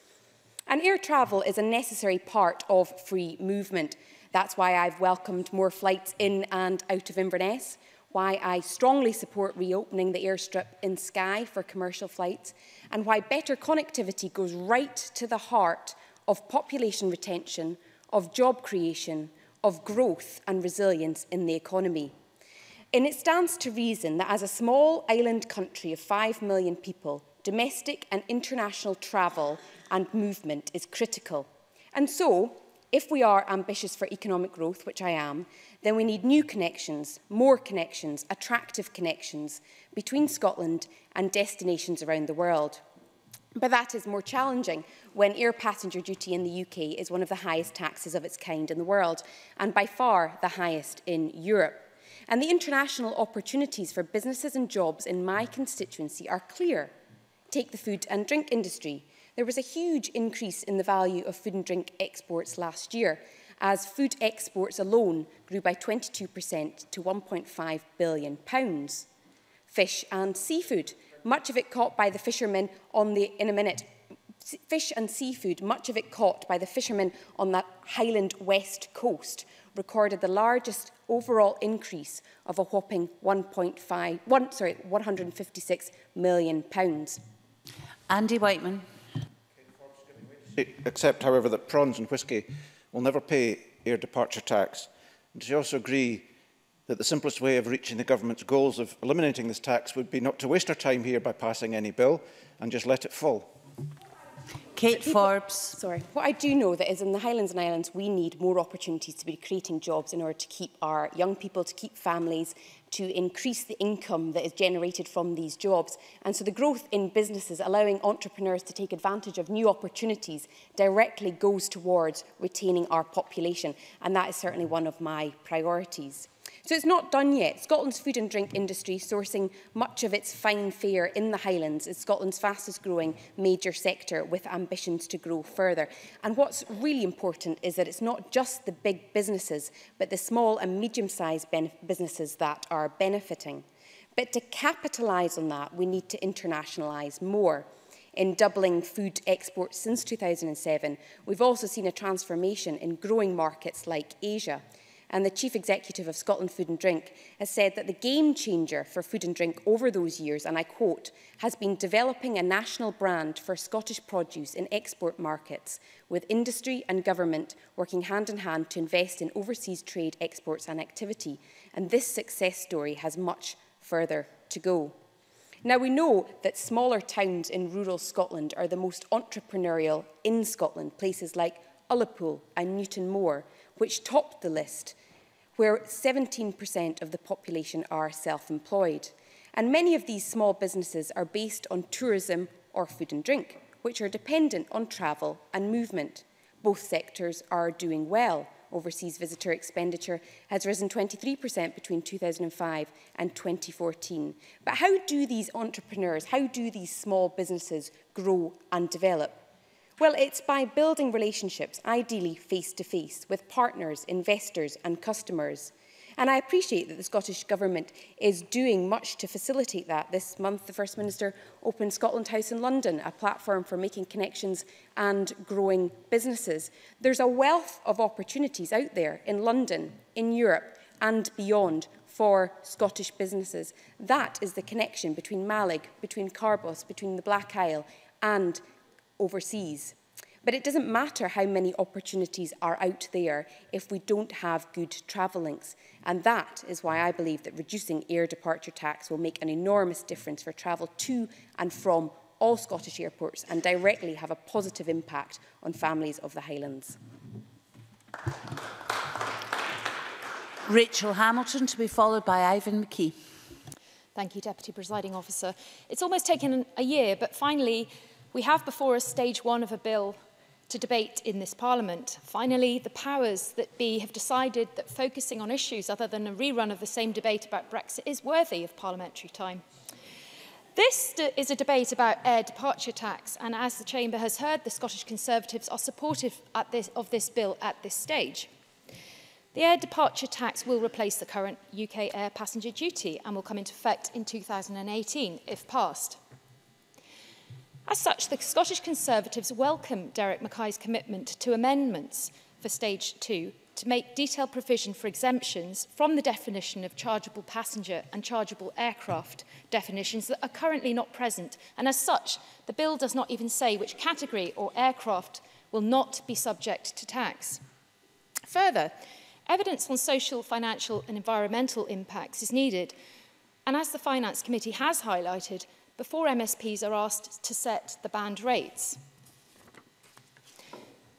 And air travel is a necessary part of free movement, That's why I've welcomed more flights in and out of Inverness, why I strongly support reopening the airstrip in Skye for commercial flights, and why better connectivity goes right to the heart of population retention, of job creation, of growth and resilience in the economy. And it stands to reason that as a small island country of 5 million people, domestic and international travel and movement is critical. And so, If we are ambitious for economic growth, which I am, then we need new connections, more connections, attractive connections between Scotland and destinations around the world. But that is more challenging when air passenger duty in the UK is one of the highest taxes of its kind in the world, and by far the highest in Europe. And the international opportunities for businesses and jobs in my constituency are clear. Take the food and drink industry, there was a huge increase in the value of food and drink exports last year, as food exports alone grew by 22% to £1.5 billion. Pounds. Fish and seafood, much of it caught by the fishermen on the, in a minute, fish and seafood, much of it caught by the fishermen on the Highland West Coast, recorded the largest overall increase of a whopping 1.5, one, sorry, 156 million pounds. Andy Whiteman. E- accept, however, that prawns and whisky will never pay air departure tax. And she also agree that the simplest way of reaching the government's goals of eliminating this tax would be not to waste our time here by passing any bill and just let it fall. Kate people, Forbes. Sorry. What I do know that is in the Highlands and Islands, we need more opportunities to be creating jobs in order to keep our young people, to keep families to increase the income that is generated from these jobs. And so the growth in businesses allowing entrepreneurs to take advantage of new opportunities directly goes towards retaining our population. And that is certainly one of my priorities. So it's not done yet. Scotland's food and drink industry sourcing much of its fine fare in the Highlands is Scotland's fastest growing major sector with ambitions to grow further. And what's really important is that it's not just the big businesses, but the small and medium-sized businesses that are benefiting. But to capitalise on that, we need to internationalise more in doubling food exports since 2007. We've also seen a transformation in growing markets like Asia and the Chief Executive of Scotland Food and Drink has said that the game changer for food and drink over those years, and I quote, has been developing a national brand for Scottish produce in export markets, with industry and government working hand in hand to invest in overseas trade exports and activity. And this success story has much further to go. Now, we know that smaller towns in rural Scotland are the most entrepreneurial in Scotland, places like Ullapool and Newton Moor, which topped the list, where 17% of the population are self-employed. And many of these small businesses are based on tourism or food and drink, which are dependent on travel and movement. Both sectors are doing well. Overseas visitor expenditure has risen 23% between 2005 and 2014. But how do these entrepreneurs, how do these small businesses grow and develop? Well, it's by building relationships, ideally face-to-face, -face, with partners, investors and customers. And I appreciate that the Scottish Government is doing much to facilitate that. This month, the First Minister opened Scotland House in London, a platform for making connections and growing businesses. There's a wealth of opportunities out there in London, in Europe and beyond for Scottish businesses. That is the connection between Malig, between Carbos, between the Black Isle and overseas. But it doesn't matter how many opportunities are out there if we don't have good travel links. And that is why I believe that reducing air departure tax will make an enormous difference for travel to and from all Scottish airports and directly have a positive impact on families of the Highlands. Rachel Hamilton to be followed by Ivan McKee. Thank you, Deputy Presiding Officer. It's almost taken a year, but finally We have before us stage one of a bill to debate in this Parliament. Finally, the powers that be have decided that focusing on issues other than a rerun of the same debate about Brexit is worthy of parliamentary time. This is a debate about air departure tax, and as the Chamber has heard, the Scottish Conservatives are supportive at this, of this bill at this stage. The air departure tax will replace the current UK air passenger duty and will come into effect in 2018 if passed. As such, the Scottish Conservatives welcome Derek Mackay's commitment to amendments for Stage 2 to make detailed provision for exemptions from the definition of chargeable passenger and chargeable aircraft definitions that are currently not present. And as such, the bill does not even say which category or aircraft will not be subject to tax. Further, evidence on social, financial and environmental impacts is needed. And as the Finance Committee has highlighted, before MSPs are asked to set the band rates.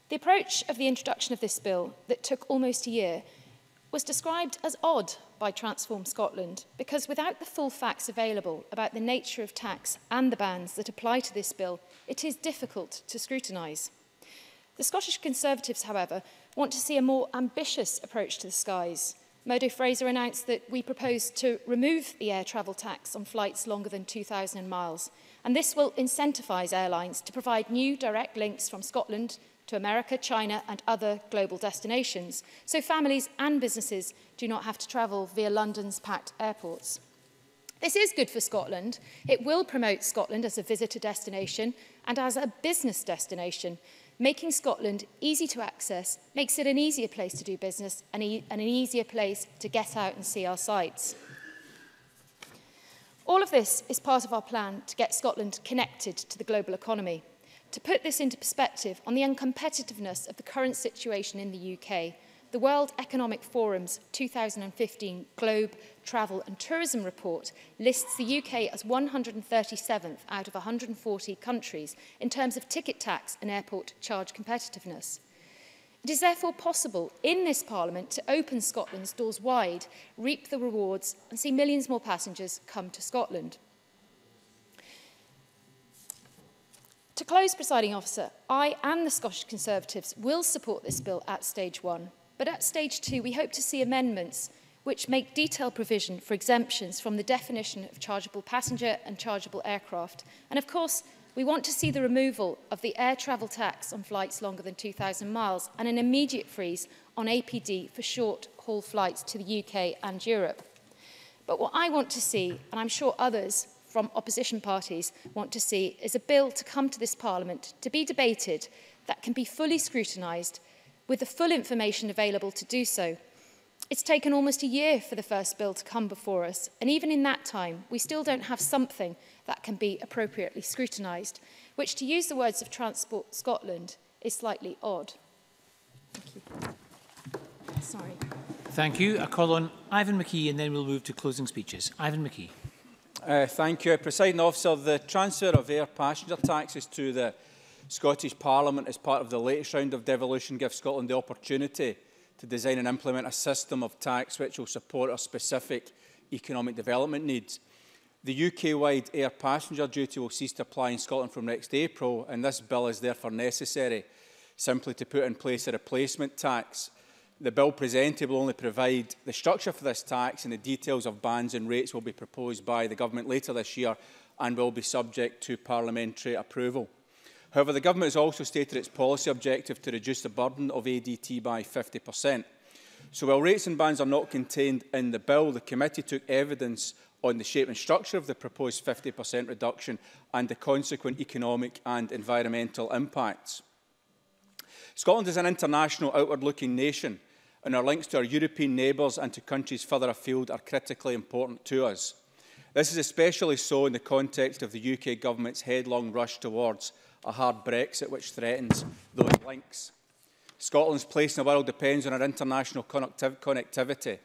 The approach of the introduction of this bill that took almost a year was described as odd by Transform Scotland because without the full facts available about the nature of tax and the bans that apply to this bill, it is difficult to scrutinise. The Scottish Conservatives, however, want to see a more ambitious approach to the skies, Modo Fraser announced that we propose to remove the air travel tax on flights longer than 2,000 miles, and this will incentivise airlines to provide new direct links from Scotland to America, China and other global destinations, so families and businesses do not have to travel via London's packed airports. This is good for Scotland. It will promote Scotland as a visitor destination and as a business destination, Making Scotland easy to access makes it an easier place to do business and, e and an easier place to get out and see our sites. All of this is part of our plan to get Scotland connected to the global economy. To put this into perspective on the uncompetitiveness of the current situation in the UK, the World Economic Forum's 2015 Globe Travel and Tourism Report lists the UK as 137th out of 140 countries in terms of ticket tax and airport charge competitiveness. It is therefore possible in this Parliament to open Scotland's doors wide, reap the rewards and see millions more passengers come to Scotland. To close, presiding officer, I and the Scottish Conservatives will support this bill at stage one. But at stage two, we hope to see amendments which make detailed provision for exemptions from the definition of chargeable passenger and chargeable aircraft. And of course, we want to see the removal of the air travel tax on flights longer than 2,000 miles and an immediate freeze on APD for short-haul flights to the UK and Europe. But what I want to see, and I'm sure others from opposition parties want to see, is a bill to come to this Parliament to be debated that can be fully scrutinised with the full information available to do so. It's taken almost a year for the first bill to come before us, and even in that time, we still don't have something that can be appropriately scrutinised, which, to use the words of Transport Scotland, is slightly odd. Thank you. Sorry. Thank you. I call on Ivan McKee, and then we'll move to closing speeches. Ivan McKee. Uh, thank you. Presiding officer, the transfer of air passenger taxes to the Scottish Parliament as part of the latest round of devolution gives Scotland the opportunity to design and implement a system of tax which will support our specific economic development needs. The UK-wide air passenger duty will cease to apply in Scotland from next April, and this bill is therefore necessary simply to put in place a replacement tax. The bill presented will only provide the structure for this tax and the details of bands and rates will be proposed by the Government later this year and will be subject to parliamentary approval. However, the Government has also stated its policy objective to reduce the burden of ADT by 50%. So while rates and bands are not contained in the bill, the committee took evidence on the shape and structure of the proposed 50% reduction and the consequent economic and environmental impacts. Scotland is an international outward-looking nation and our links to our European neighbours and to countries further afield are critically important to us. This is especially so in the context of the UK Government's headlong rush towards a hard Brexit which threatens those links. Scotland's place in the world depends on our international connectiv connectivity.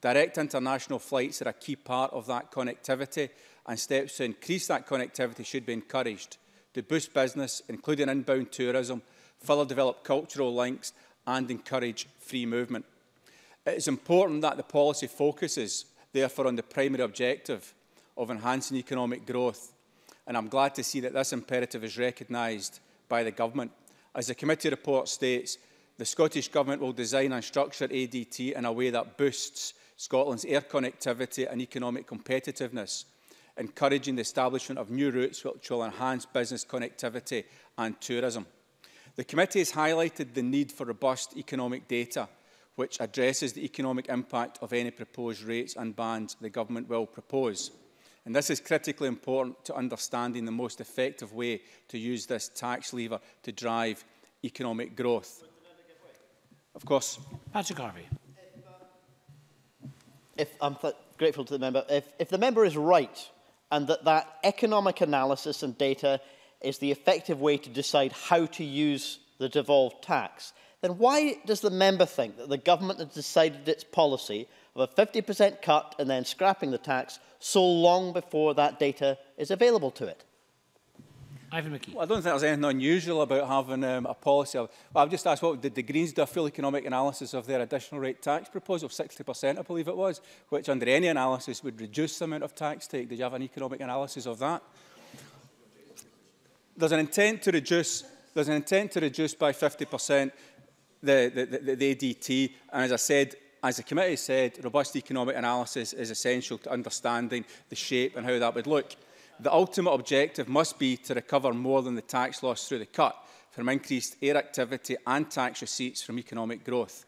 Direct international flights are a key part of that connectivity and steps to increase that connectivity should be encouraged to boost business, including inbound tourism, further develop cultural links and encourage free movement. It is important that the policy focuses, therefore, on the primary objective of enhancing economic growth and I'm glad to see that this imperative is recognised by the Government. As the committee report states, the Scottish Government will design and structure ADT in a way that boosts Scotland's air connectivity and economic competitiveness, encouraging the establishment of new routes which will enhance business connectivity and tourism. The committee has highlighted the need for robust economic data which addresses the economic impact of any proposed rates and bands the government will propose. And this is critically important to understanding the most effective way to use this tax lever to drive economic growth. Of course. Patrick Harvie. If I'm grateful to the member, if, if the member is right and that that economic analysis and data is the effective way to decide how to use the devolved tax, then why does the member think that the government has decided its policy of a 50% cut and then scrapping the tax so long before that data is available to it? Ivan McKee. Well, I don't think there's anything unusual about having um, a policy. Of, well, I've just asked, what did the Greens do a full economic analysis of their additional rate tax proposal, 60%, I believe it was, which under any analysis would reduce the amount of tax take. Did you have an economic analysis of that? There's an intent to reduce. There's an intent to reduce by 50% the, the, the, the ADT, and as I said, as the committee said, robust economic analysis is essential to understanding the shape and how that would look. The ultimate objective must be to recover more than the tax loss through the cut from increased air activity and tax receipts from economic growth.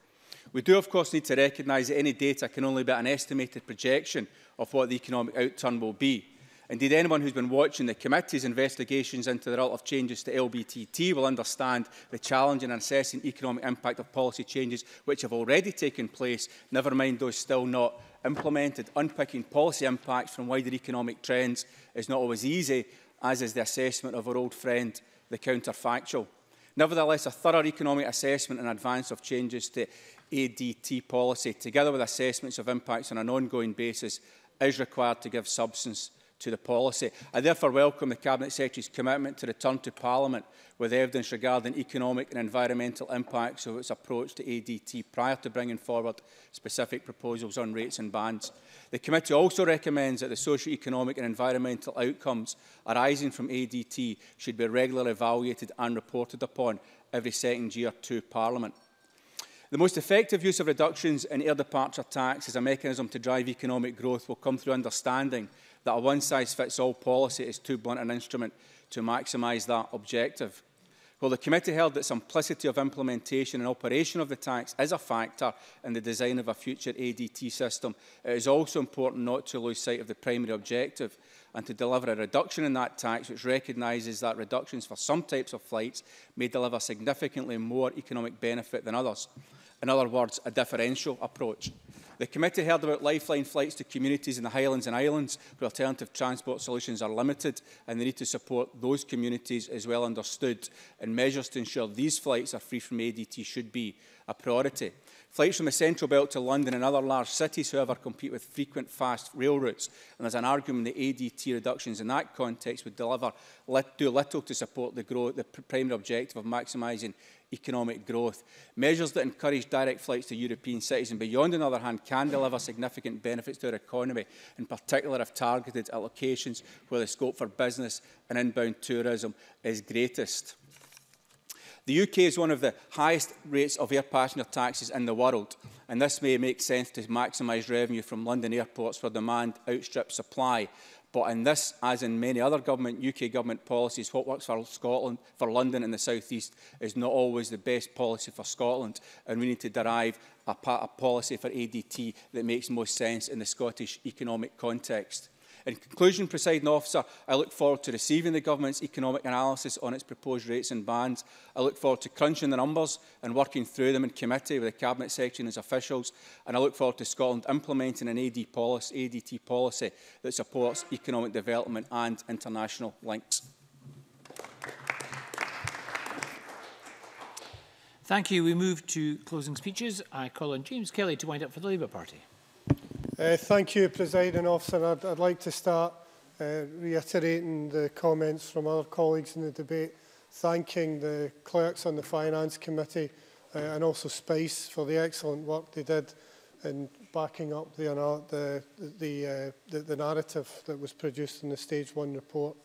We do, of course, need to recognise that any data can only be an estimated projection of what the economic outturn will be. Indeed, anyone who's been watching the committee's investigations into the relative changes to LBTT will understand the challenge in assessing economic impact of policy changes which have already taken place, never mind those still not implemented. Unpicking policy impacts from wider economic trends is not always easy, as is the assessment of our old friend, the counterfactual. Nevertheless, a thorough economic assessment in advance of changes to ADT policy, together with assessments of impacts on an ongoing basis, is required to give substance to the policy. I therefore welcome the Cabinet Secretary's commitment to return to Parliament with evidence regarding economic and environmental impacts of its approach to ADT prior to bringing forward specific proposals on rates and bans. The committee also recommends that the socio-economic and environmental outcomes arising from ADT should be regularly evaluated and reported upon every second year to Parliament. The most effective use of reductions in air departure tax as a mechanism to drive economic growth will come through understanding that a one-size-fits-all policy is too blunt an instrument to maximise that objective. While the committee held that simplicity of implementation and operation of the tax is a factor in the design of a future ADT system, it is also important not to lose sight of the primary objective and to deliver a reduction in that tax which recognises that reductions for some types of flights may deliver significantly more economic benefit than others. In other words, a differential approach. The committee heard about lifeline flights to communities in the Highlands and Islands where alternative transport solutions are limited and the need to support those communities is well understood and measures to ensure these flights are free from ADT should be a priority. Flights from the Central Belt to London and other large cities, however, compete with frequent fast rail routes, and there's an argument that ADT reductions in that context would deliver lit do little to support the, growth, the primary objective of maximising economic growth. Measures that encourage direct flights to European cities and beyond, on the other hand, can deliver significant benefits to our economy, in particular if targeted at locations where the scope for business and inbound tourism is greatest. The UK is one of the highest rates of air passenger taxes in the world, and this may make sense to maximise revenue from London airports where demand outstrips supply. But in this, as in many other government, UK government policies, what works for Scotland, for London and the South East is not always the best policy for Scotland. And we need to derive a, a policy for ADT that makes most sense in the Scottish economic context. In conclusion, presiding officer, I look forward to receiving the government's economic analysis on its proposed rates and bans. I look forward to crunching the numbers and working through them in committee with the cabinet section as officials, and I look forward to Scotland implementing an AD policy, ADT policy that supports economic development and international links. Thank you. We move to closing speeches. I call on James Kelly to wind up for the Labour Party. Uh, thank you, Presiding Officer. I'd, I'd like to start uh, reiterating the comments from other colleagues in the debate, thanking the clerks on the Finance Committee uh, and also Space for the excellent work they did in backing up the, uh, the, the, uh, the, the narrative that was produced in the Stage 1 report.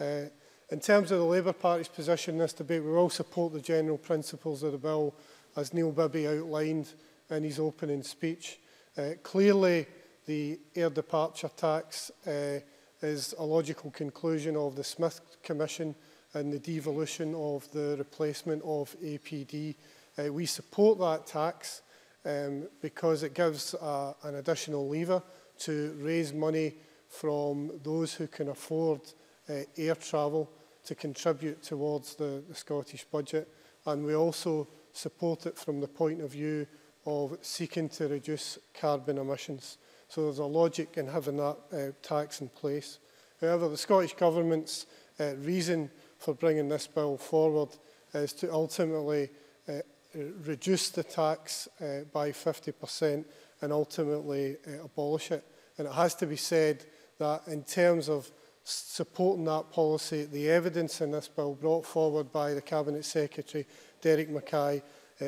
Uh, in terms of the Labour Party's position in this debate, we will support the general principles of the bill as Neil Bibby outlined in his opening speech. Uh, clearly, the air departure tax uh, is a logical conclusion of the Smith Commission and the devolution of the replacement of APD. Uh, we support that tax um, because it gives uh, an additional lever to raise money from those who can afford uh, air travel to contribute towards the, the Scottish budget. And we also support it from the point of view of seeking to reduce carbon emissions. So there's a logic in having that uh, tax in place. However, the Scottish Government's uh, reason for bringing this bill forward is to ultimately uh, reduce the tax uh, by 50% and ultimately uh, abolish it. And it has to be said that in terms of supporting that policy, the evidence in this bill brought forward by the Cabinet Secretary, Derek Mackay,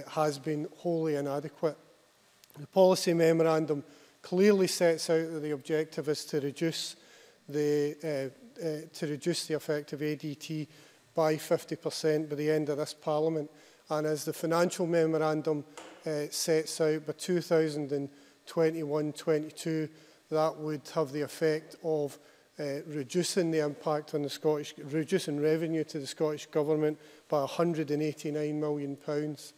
has been wholly inadequate. The policy memorandum clearly sets out that the objective is to reduce the, uh, uh, to reduce the effect of ADT by 50% by the end of this Parliament. And as the financial memorandum uh, sets out by 2021-22, that would have the effect of uh, reducing the impact on the Scottish, reducing revenue to the Scottish Government by £189 million. Pounds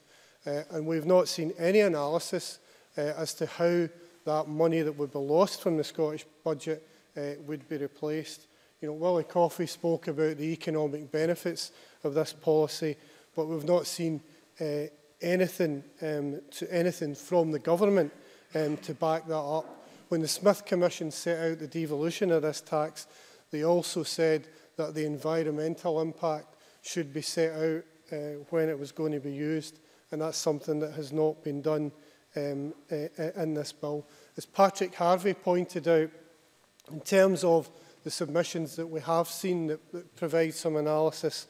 uh, and we've not seen any analysis uh, as to how that money that would be lost from the Scottish budget uh, would be replaced. You know, Willie Coffey spoke about the economic benefits of this policy, but we've not seen uh, anything, um, to anything from the government um, to back that up. When the Smith Commission set out the devolution of this tax, they also said that the environmental impact should be set out uh, when it was going to be used. And that's something that has not been done um, uh, in this bill. As Patrick Harvie pointed out, in terms of the submissions that we have seen that, that provide some analysis,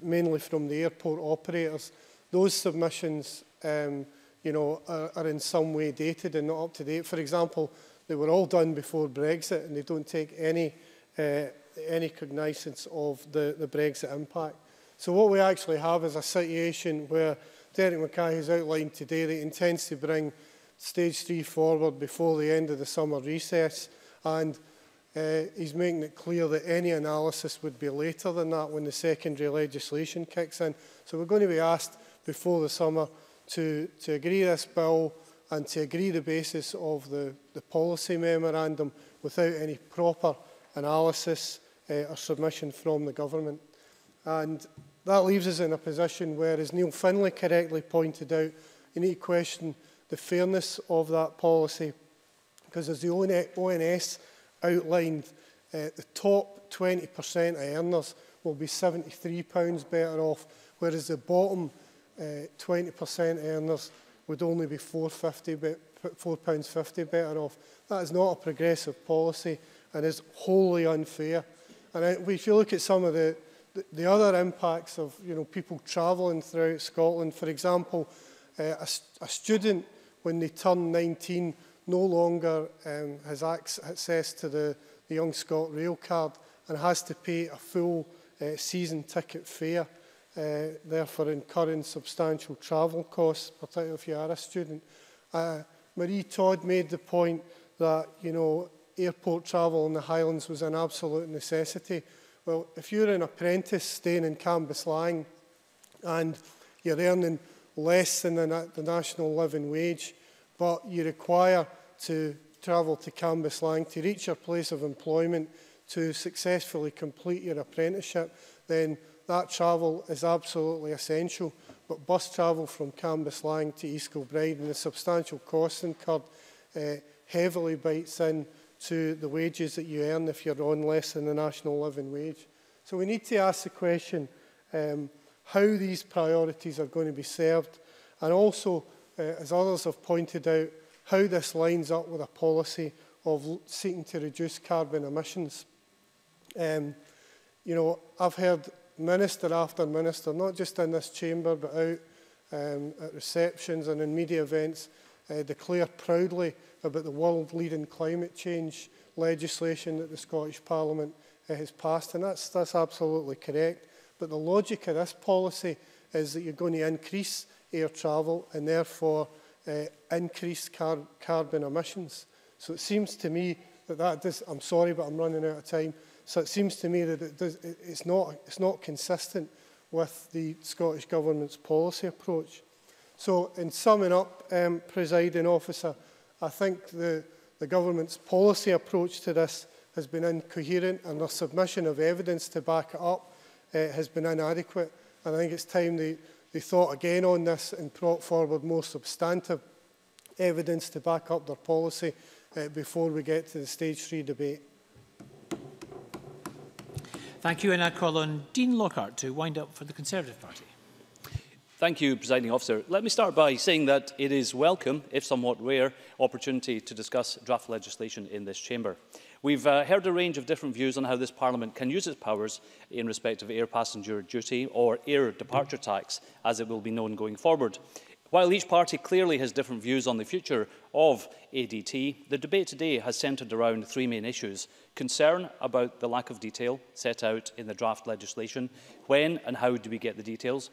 mainly from the airport operators, those submissions um, you know, are, are in some way dated and not up to date. For example, they were all done before Brexit and they don't take any, uh, any cognizance of the, the Brexit impact. So what we actually have is a situation where Derek Mackay has outlined today that he intends to bring stage three forward before the end of the summer recess and uh, he's making it clear that any analysis would be later than that when the secondary legislation kicks in. So we're going to be asked before the summer to, to agree this bill and to agree the basis of the, the policy memorandum without any proper analysis uh, or submission from the government. And That leaves us in a position where, as Neil Finlay correctly pointed out, you need to question the fairness of that policy because as the ONS outlined, uh, the top 20% of earners will be £73 better off, whereas the bottom eh, 20% earners would only be £4.50 better off. That is not a progressive policy and is wholly unfair. And if you look at some of the the, the other impacts of you know, people travelling throughout Scotland, for example, uh, a, a student when they turn 19 no longer um, has access to the, the Young Scot rail card and has to pay a full uh, season ticket fare, uh, therefore incurring substantial travel costs, particularly if you are a student. Uh, Marie Todd made the point that, you know, airport travel in the Highlands was an absolute necessity. Well, if you're an apprentice staying in Cambuslang and you're earning less than the, the national living wage, but you require to travel to Cambuslang to reach your place of employment to successfully complete your apprenticeship, then that travel is absolutely essential. But bus travel from Cambuslang to East Kilbride and the substantial cost incurred uh, heavily bites in to the wages that you earn if you're on less than the national living wage. So we need to ask the question um, how these priorities are going to be served and also, uh, as others have pointed out, how this lines up with a policy of seeking to reduce carbon emissions. Um, you know, I've heard minister after minister, not just in this chamber, but out um, at receptions and in media events, uh, declare proudly about the world-leading climate change legislation that the Scottish Parliament uh, has passed, and that's, that's absolutely correct. But the logic of this policy is that you're going to increase air travel and therefore uh, increase car carbon emissions. So it seems to me that that does, I'm sorry, but I'm running out of time, So it seems to me that it does, it's, not, it's not consistent with the Scottish Government's policy approach. So in summing up, um, presiding officer, I think the, the government's policy approach to this has been incoherent and their submission of evidence to back it up uh, has been inadequate. And I think it's time they, they thought again on this and brought forward more substantive evidence to back up their policy uh, before we get to the stage three debate. Thank you, and I call on Dean Lockhart to wind up for the Conservative Party. Thank you, Presiding Officer. Let me start by saying that it is welcome, if somewhat rare, opportunity to discuss draft legislation in this chamber. We've uh, heard a range of different views on how this Parliament can use its powers in respect of air passenger duty or air departure tax, as it will be known going forward. While each party clearly has different views on the future of ADT, the debate today has centred around three main issues. Concern about the lack of detail set out in the draft legislation. When and how do we get the details?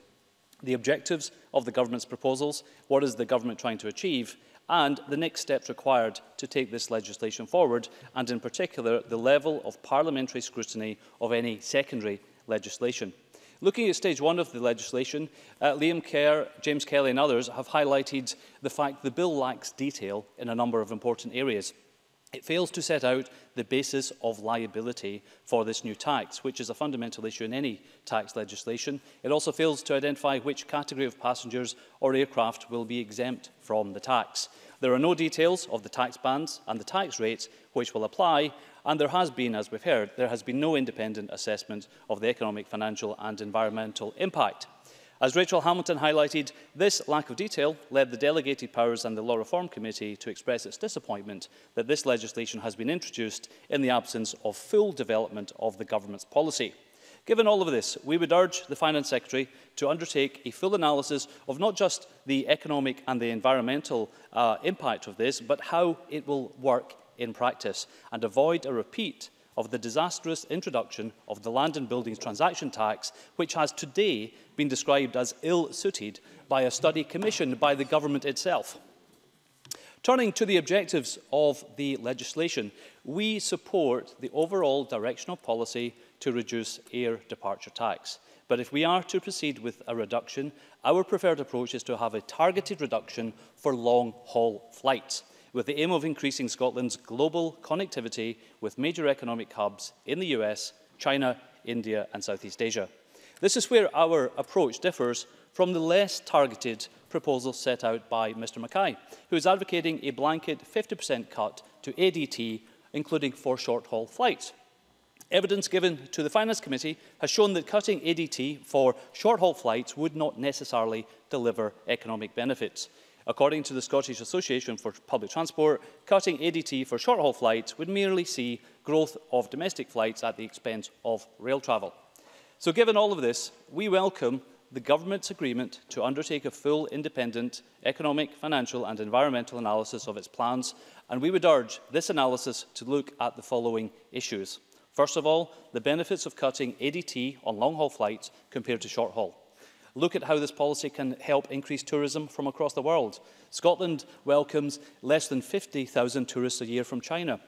The objectives of the government's proposals, what is the government trying to achieve, and the next steps required to take this legislation forward, and in particular, the level of parliamentary scrutiny of any secondary legislation. Looking at stage one of the legislation, uh, Liam Kerr, James Kelly and others have highlighted the fact the bill lacks detail in a number of important areas. It fails to set out the basis of liability for this new tax, which is a fundamental issue in any tax legislation. It also fails to identify which category of passengers or aircraft will be exempt from the tax. There are no details of the tax bands and the tax rates which will apply, and there has been, as we've heard, there has been no independent assessment of the economic, financial and environmental impact. As Rachel Hamilton highlighted, this lack of detail led the Delegated Powers and the Law Reform Committee to express its disappointment that this legislation has been introduced in the absence of full development of the government's policy. Given all of this, we would urge the Finance Secretary to undertake a full analysis of not just the economic and the environmental uh, impact of this, but how it will work in practice and avoid a repeat of the disastrous introduction of the land and buildings transaction tax, which has today been described as ill-suited by a study commissioned by the government itself. Turning to the objectives of the legislation, we support the overall direction of policy to reduce air departure tax. But if we are to proceed with a reduction, our preferred approach is to have a targeted reduction for long-haul flights with the aim of increasing Scotland's global connectivity with major economic hubs in the US, China, India and Southeast Asia. This is where our approach differs from the less targeted proposal set out by Mr Mackay, who is advocating a blanket 50% cut to ADT, including for short-haul flights. Evidence given to the Finance Committee has shown that cutting ADT for short-haul flights would not necessarily deliver economic benefits. According to the Scottish Association for Public Transport, cutting ADT for short-haul flights would merely see growth of domestic flights at the expense of rail travel. So given all of this, we welcome the government's agreement to undertake a full independent economic, financial and environmental analysis of its plans, and we would urge this analysis to look at the following issues. First of all, the benefits of cutting ADT on long-haul flights compared to short-haul. Look at how this policy can help increase tourism from across the world. Scotland welcomes less than 50,000 tourists a year from China.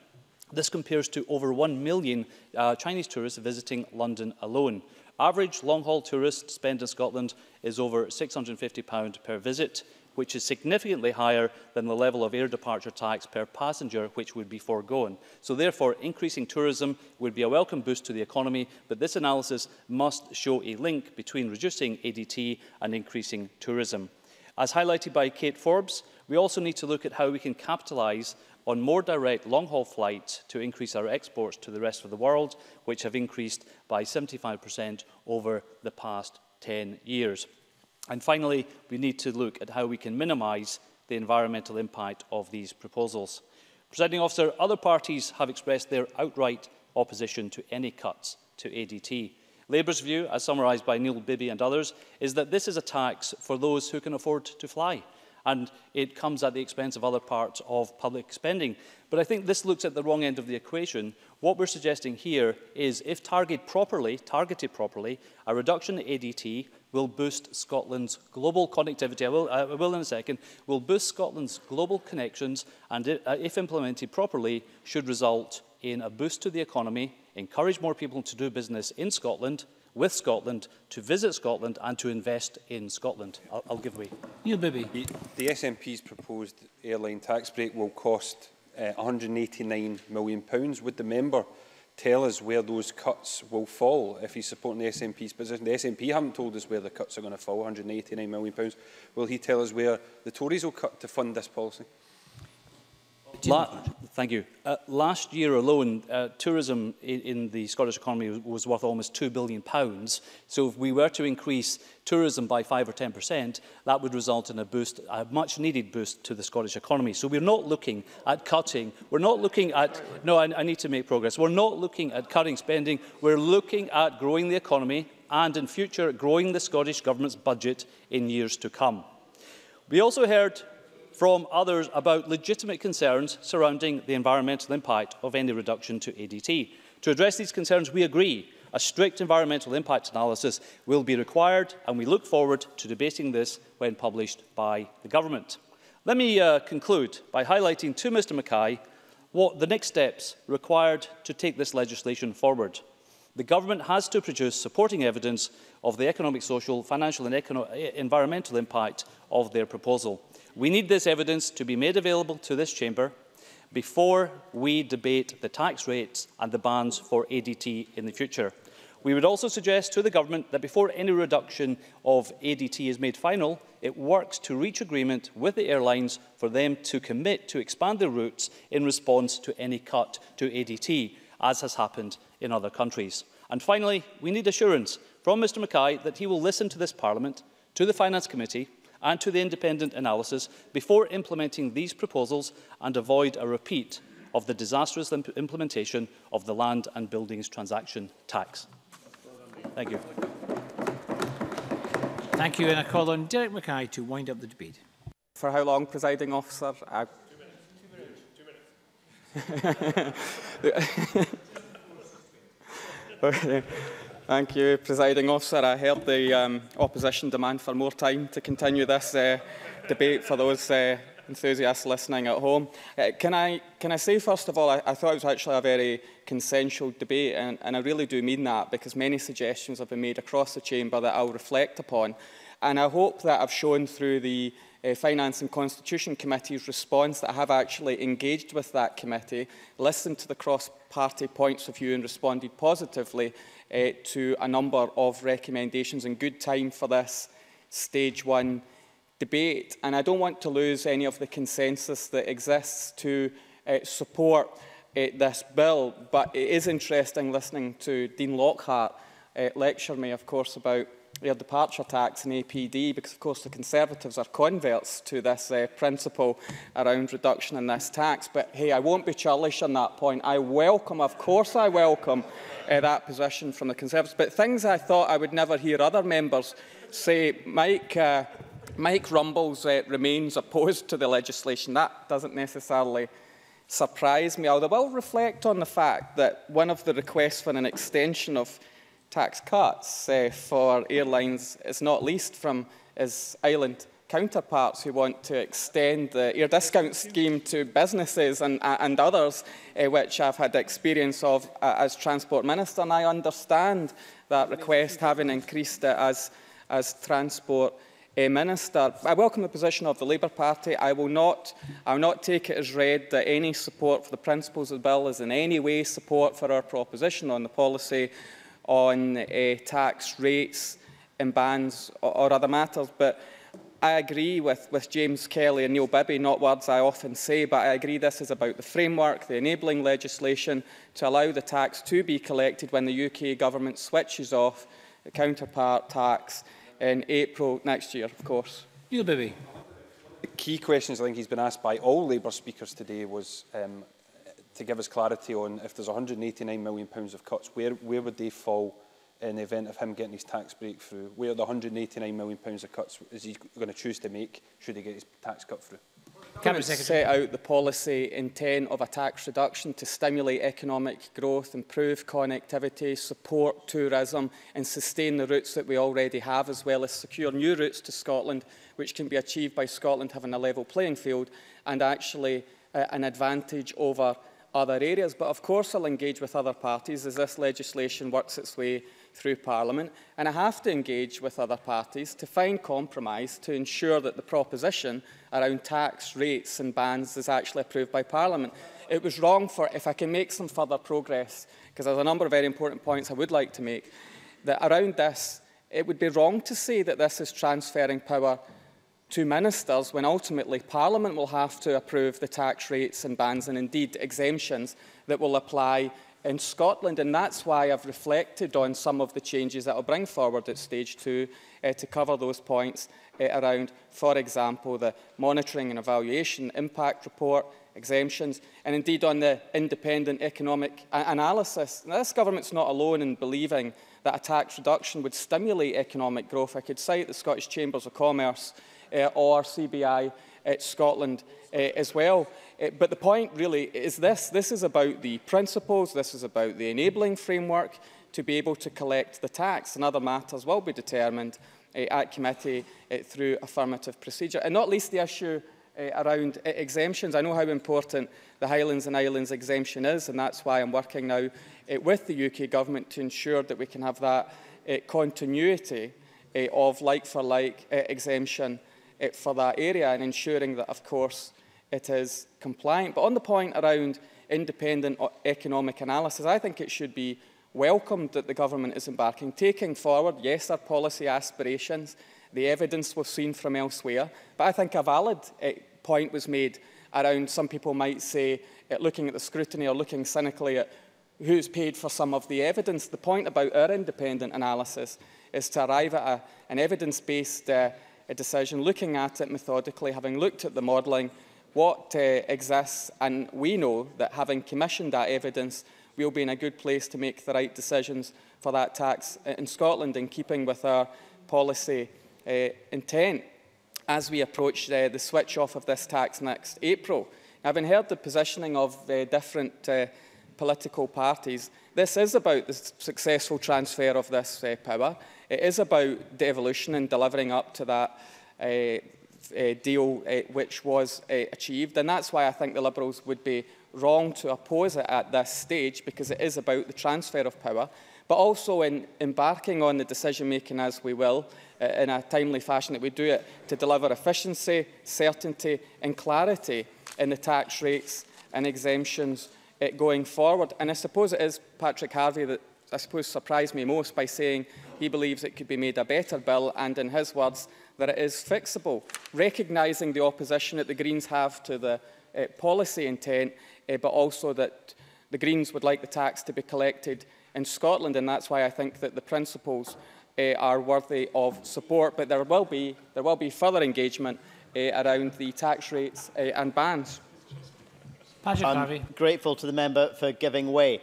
This compares to over 1 million uh, Chinese tourists visiting London alone. Average long-haul tourist spend in Scotland is over £650 per visit which is significantly higher than the level of air departure tax per passenger which would be foregone. So therefore, increasing tourism would be a welcome boost to the economy, but this analysis must show a link between reducing ADT and increasing tourism. As highlighted by Kate Forbes, we also need to look at how we can capitalise on more direct long-haul flights to increase our exports to the rest of the world, which have increased by 75% over the past 10 years. And finally, we need to look at how we can minimise the environmental impact of these proposals. Presiding officer, other parties have expressed their outright opposition to any cuts to ADT. Labour's view, as summarised by Neil Bibby and others, is that this is a tax for those who can afford to fly, and it comes at the expense of other parts of public spending. But I think this looks at the wrong end of the equation. What we're suggesting here is, if targeted properly, targeted properly, a reduction in ADT will boost Scotland's global connectivity, I will, I will in a second, will boost Scotland's global connections and, it, uh, if implemented properly, should result in a boost to the economy, encourage more people to do business in Scotland, with Scotland, to visit Scotland and to invest in Scotland. I'll, I'll give way. Neil Bibby. The, the SNP's proposed airline tax break will cost uh, £189 million. Would the member tell us where those cuts will fall if he's supporting the SNP's position. The SNP haven't told us where the cuts are going to fall, £189 million. Will he tell us where the Tories will cut to fund this policy? La thank you. Uh, last year alone, uh, tourism in, in the Scottish economy was, was worth almost £2 billion. Pounds. So if we were to increase tourism by 5 or 10%, that would result in a boost, a much needed boost to the Scottish economy. So we're not looking at cutting. We're not looking at, no, I, I need to make progress. We're not looking at cutting spending. We're looking at growing the economy and in future growing the Scottish Government's budget in years to come. We also heard from others about legitimate concerns surrounding the environmental impact of any reduction to ADT. To address these concerns, we agree a strict environmental impact analysis will be required and we look forward to debating this when published by the Government. Let me uh, conclude by highlighting to Mr Mackay what the next steps required to take this legislation forward. The Government has to produce supporting evidence of the economic, social, financial and environmental impact of their proposal. We need this evidence to be made available to this chamber before we debate the tax rates and the bands for ADT in the future. We would also suggest to the Government that before any reduction of ADT is made final, it works to reach agreement with the airlines for them to commit to expand their routes in response to any cut to ADT, as has happened in other countries. And finally, we need assurance from Mr Mackay that he will listen to this Parliament, to the Finance Committee and to the independent analysis before implementing these proposals and avoid a repeat of the disastrous imp implementation of the Land and Buildings Transaction Tax. Thank you. Thank you, and I call on Derek Mackay to wind up the debate. For how long, presiding officer? I... okay. Thank you, Presiding Officer. I heard the um, opposition demand for more time to continue this uh, debate for those uh, enthusiasts listening at home. Uh, can, I, can I say, first of all, I, I thought it was actually a very consensual debate, and, and I really do mean that, because many suggestions have been made across the chamber that I'll reflect upon. And I hope that I've shown through the uh, Finance and Constitution Committee's response that I have actually engaged with that committee, listened to the cross-party points of view and responded positively uh, to a number of recommendations in good time for this stage one debate. And I don't want to lose any of the consensus that exists to uh, support uh, this bill. But it is interesting listening to Dean Lockhart uh, lecture me, of course, about their departure tax and APD, because of course the Conservatives are converts to this uh, principle around reduction in this tax. But hey, I won't be churlish on that point. I welcome, of course I welcome uh, that position from the Conservatives. But things I thought I would never hear other members say, Mike, uh, Mike Rumbles uh, remains opposed to the legislation. That doesn't necessarily surprise me, although I will reflect on the fact that one of the requests for an extension of tax cuts uh, for airlines is not least from his island counterparts who want to extend the air discount scheme to businesses and, and others, uh, which I've had experience of uh, as Transport Minister, and I understand that request, having increased it as, as Transport uh, Minister. I welcome the position of the Labour Party. I will, not, I will not take it as read that any support for the principles of the bill is in any way support for our proposition on the policy on uh, tax rates and bands or, or other matters. But I agree with, with James Kelly and Neil Bibby, not words I often say, but I agree this is about the framework, the enabling legislation to allow the tax to be collected when the UK government switches off the counterpart tax in April next year, of course. Neil Bibby. The key questions I think he's been asked by all Labour speakers today was um, to give us clarity on if there's £189 million of cuts, where, where would they fall in the event of him getting his tax break through? Where are the £189 million of cuts is he going to choose to make should he get his tax cut through? Cabinet Secretary. set out the policy intent of a tax reduction to stimulate economic growth, improve connectivity, support tourism and sustain the routes that we already have, as well as secure new routes to Scotland, which can be achieved by Scotland having a level playing field and actually uh, an advantage over other areas. But of course I'll engage with other parties as this legislation works its way through Parliament, and I have to engage with other parties to find compromise to ensure that the proposition around tax rates and bands is actually approved by Parliament. It was wrong for, if I can make some further progress, because there's a number of very important points I would like to make, that around this, it would be wrong to say that this is transferring power to ministers when ultimately Parliament will have to approve the tax rates and bands and indeed exemptions that will apply in Scotland. And that's why I've reflected on some of the changes that I'll bring forward at stage two uh, to cover those points uh, around, for example, the monitoring and evaluation impact report, exemptions, and indeed on the independent economic analysis. Now, this government's not alone in believing that a tax reduction would stimulate economic growth. I could cite the Scottish Chambers of Commerce or CBI at Scotland uh, as well. Uh, but the point really is this. This is about the principles, this is about the enabling framework to be able to collect the tax and other matters will be determined uh, at committee uh, through affirmative procedure. And not least the issue uh, around uh, exemptions. I know how important the Highlands and Islands exemption is and that's why I'm working now uh, with the UK Government to ensure that we can have that uh, continuity uh, of like-for-like -like, uh, exemption uh, for that area and ensuring that, of course, it is compliant. But on the point around independent economic analysis, I think it should be welcomed that the government is embarking, taking forward, yes, our policy aspirations, the evidence we've seen from elsewhere, but I think a valid uh, point was made around some people might say, uh, looking at the scrutiny or looking cynically at who's paid for some of the evidence. The point about our independent analysis is to arrive at a, an evidence-based uh, decision, looking at it methodically, having looked at the modelling, what uh, exists, and we know that having commissioned that evidence, we'll be in a good place to make the right decisions for that tax in Scotland in keeping with our policy uh, intent as we approach uh, the switch off of this tax next April. Having heard the positioning of uh, different uh, political parties, this is about the successful transfer of this uh, power. It is about devolution and delivering up to that uh, deal uh, which was uh, achieved. And that's why I think the Liberals would be wrong to oppose it at this stage, because it is about the transfer of power, but also in embarking on the decision-making as we will, uh, in a timely fashion that we do it, to deliver efficiency, certainty and clarity in the tax rates and exemptions uh, going forward. And I suppose it is Patrick Harvie that I suppose surprised me most by saying he believes it could be made a better bill and in his words that it is fixable, recognising the opposition that the Greens have to the uh, policy intent, uh, but also that the Greens would like the tax to be collected in Scotland, and that's why I think that the principles uh, are worthy of support. But there will be, there will be further engagement uh, around the tax rates uh, and bands. Patrick I'm Harvie. grateful to the member for giving way.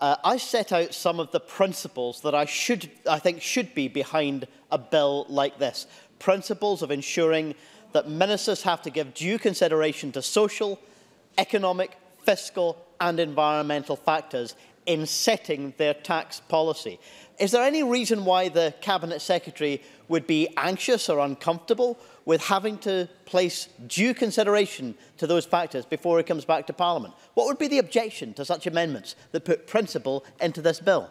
Uh, I set out some of the principles that I, should, I think should be behind a bill like this. Principles of ensuring that ministers have to give due consideration to social, economic, fiscal and environmental factors in setting their tax policy. Is there any reason why the Cabinet Secretary would be anxious or uncomfortable with having to place due consideration to those factors before it comes back to Parliament? What would be the objection to such amendments that put principle into this bill?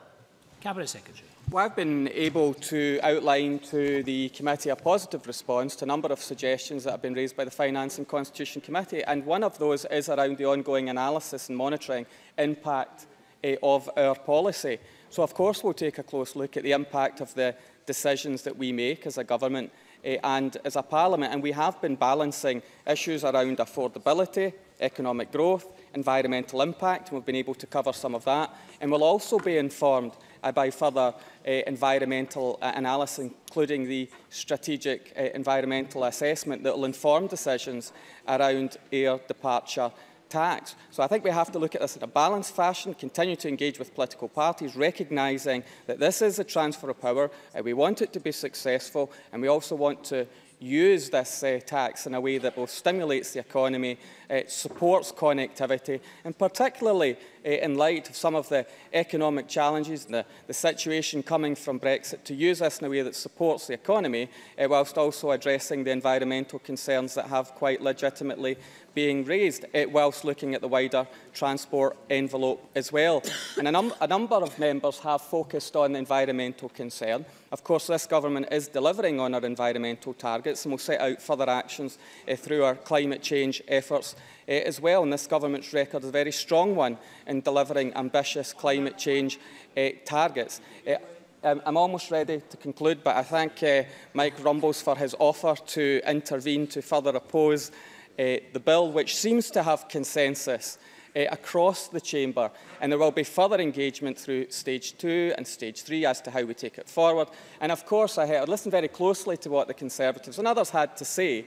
Cabinet Secretary. Well, I've been able to outline to the committee a positive response to a number of suggestions that have been raised by the Finance and Constitution Committee, and one of those is around the ongoing analysis and monitoring impact uh, of our policy. So, of course, we'll take a close look at the impact of the decisions that we make as a government uh, and as a parliament. And we have been balancing issues around affordability, economic growth, environmental impact, and we've been able to cover some of that. And we'll also be informed uh, by further uh, environmental uh, analysis, including the strategic uh, environmental assessment that will inform decisions around air departure tax. So I think we have to look at this in a balanced fashion, continue to engage with political parties, recognising that this is a transfer of power, and we want it to be successful, and we also want to use this uh, tax in a way that both stimulates the economy, uh, supports connectivity, and particularly uh, in light of some of the economic challenges and the, the situation coming from Brexit, to use this in a way that supports the economy, uh, whilst also addressing the environmental concerns that have quite legitimately being raised, uh, whilst looking at the wider transport envelope as well. And a, num a number of members have focused on the environmental concern. Of course, this government is delivering on our environmental targets and we will set out further actions uh, through our climate change efforts uh, as well. And this government's record is a very strong one in delivering ambitious climate change uh, targets. Uh, I'm almost ready to conclude, but I thank uh, Mike Rumbles for his offer to intervene to further oppose uh, the bill, which seems to have consensus uh, across the chamber. And there will be further engagement through stage two and stage three as to how we take it forward. And of course, I heard, listened very closely to what the Conservatives and others had to say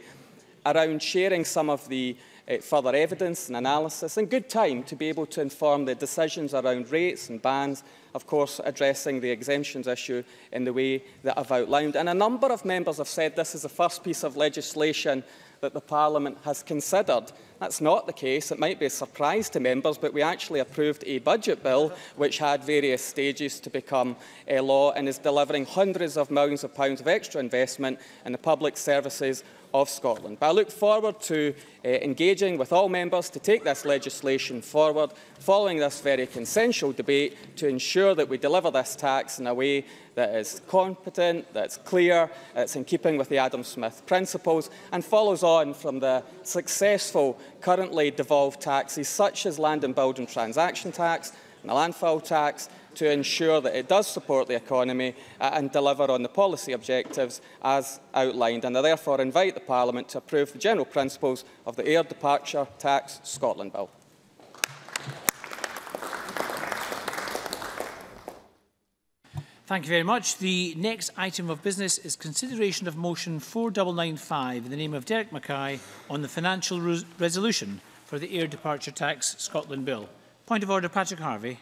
around sharing some of the further evidence and analysis and good time to be able to inform the decisions around rates and bands, of course addressing the exemptions issue in the way that I've outlined. And a number of members have said this is the first piece of legislation that the Parliament has considered. That's not the case. It might be a surprise to members, but we actually approved a budget bill which had various stages to become a law and is delivering hundreds of millions of pounds of extra investment in the public services of Scotland. But I look forward to uh, engaging with all members to take this legislation forward following this very consensual debate to ensure that we deliver this tax in a way that is competent, that's clear, it's in keeping with the Adam Smith principles and follows on from the successful currently devolved taxes such as land and building transaction tax and the landfill tax to ensure that it does support the economy uh, and deliver on the policy objectives as outlined. And I therefore invite the Parliament to approve the general principles of the Air Departure Tax Scotland Bill. Thank you very much. The next item of business is consideration of motion 4995 in the name of Derek Mackay on the financial res resolution for the Air Departure Tax Scotland Bill. Point of order, Patrick Harvie.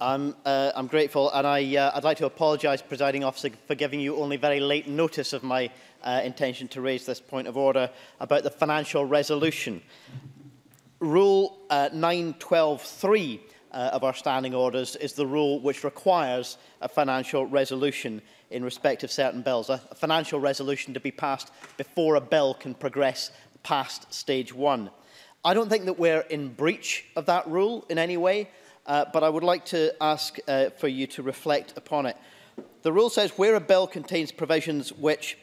I'm, uh, I'm grateful and I, uh, I'd like to apologise, presiding officer, for giving you only very late notice of my uh, intention to raise this point of order about the financial resolution. Rule uh, 912.3 uh, of our standing orders is the rule which requires a financial resolution in respect of certain bills, a, a financial resolution to be passed before a bill can progress past stage one. I don't think that we're in breach of that rule in any way. Uh, but I would like to ask uh, for you to reflect upon it. The rule says where a bill contains provisions which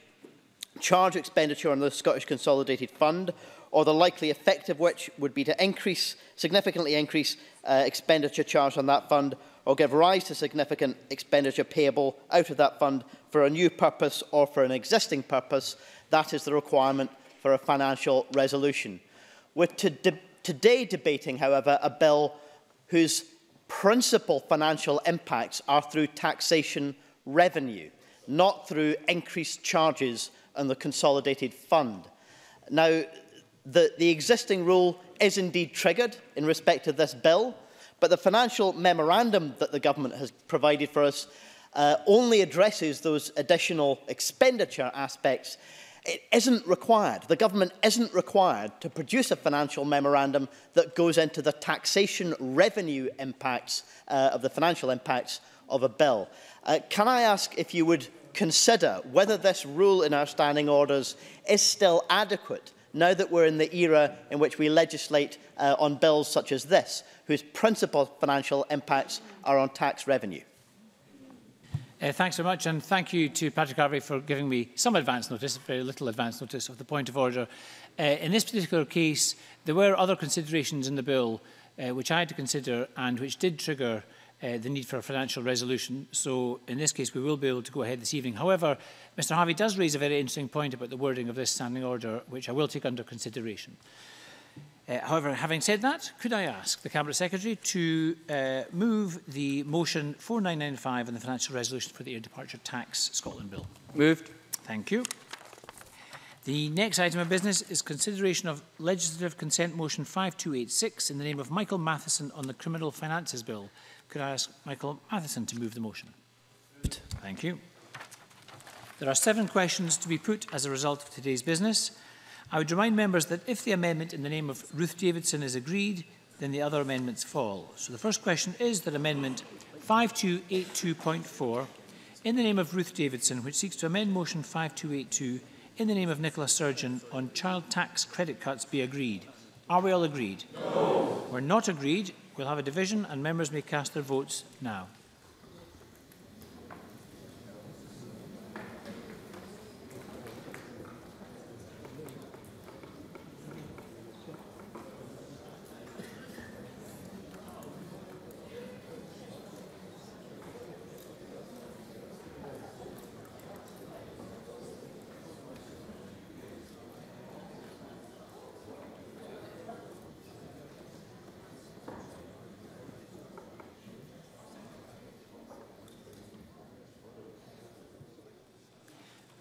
charge expenditure on the Scottish Consolidated Fund or the likely effect of which would be to increase, significantly increase uh, expenditure charged on that fund or give rise to significant expenditure payable out of that fund for a new purpose or for an existing purpose, that is the requirement for a financial resolution. We're to de today debating, however, a bill whose principal financial impacts are through taxation revenue, not through increased charges on the consolidated fund. Now, the, the existing rule is indeed triggered in respect of this bill, but the financial memorandum that the government has provided for us uh, only addresses those additional expenditure aspects it isn't required. The government isn't required to produce a financial memorandum that goes into the taxation revenue impacts uh, of the financial impacts of a bill. Uh, can I ask if you would consider whether this rule in our standing orders is still adequate now that we're in the era in which we legislate uh, on bills such as this, whose principal financial impacts are on tax revenue? Uh, thanks very much, and thank you to Patrick Harvey for giving me some advance notice, very little advance notice, of the point of order. Uh, in this particular case, there were other considerations in the bill uh, which I had to consider and which did trigger uh, the need for a financial resolution. So in this case, we will be able to go ahead this evening. However, Mr Harvey does raise a very interesting point about the wording of this standing order, which I will take under consideration. Uh, however, having said that, could I ask the Cabinet Secretary to uh, move the motion 4995 and the financial resolution for the air departure tax Scotland Bill? Moved. Thank you. The next item of business is consideration of legislative consent motion 5286 in the name of Michael Matheson on the Criminal Finances Bill. Could I ask Michael Matheson to move the motion? Moved. Thank you. There are seven questions to be put as a result of today's business. I would remind members that if the amendment in the name of Ruth Davidson is agreed, then the other amendments fall. So the first question is that Amendment 5282.4 in the name of Ruth Davidson, which seeks to amend Motion 5282 in the name of Nicola Sturgeon on child tax credit cuts be agreed. Are we all agreed? No. We're not agreed. We'll have a division and members may cast their votes now.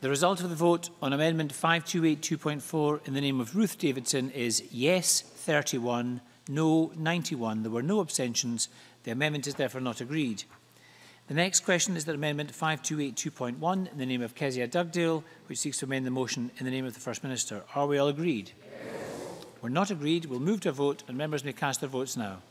The result of the vote on Amendment 5282.4 in the name of Ruth Davidson is yes 31, no 91. There were no abstentions. The amendment is therefore not agreed. The next question is that Amendment 5282.1 in the name of Kezia Dugdale, which seeks to amend the motion in the name of the First Minister. Are we all agreed? Yes. We're not agreed. We'll move to a vote and members may cast their votes now.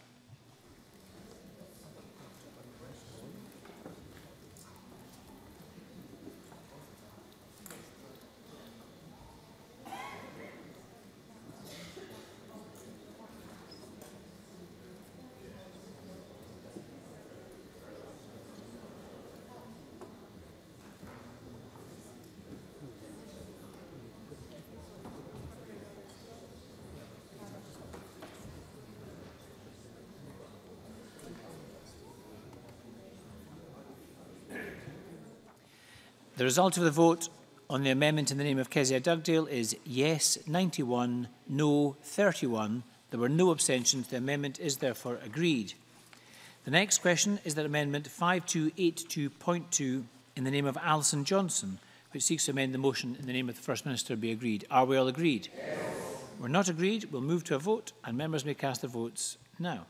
The result of the vote on the amendment in the name of Kezia Dugdale is yes 91, no 31. There were no abstentions. The amendment is therefore agreed. The next question is that amendment 5282.2 in the name of Alison Johnson, which seeks to amend the motion in the name of the First Minister be agreed. Are we all agreed? Yes. We're not agreed. We'll move to a vote and members may cast their votes now.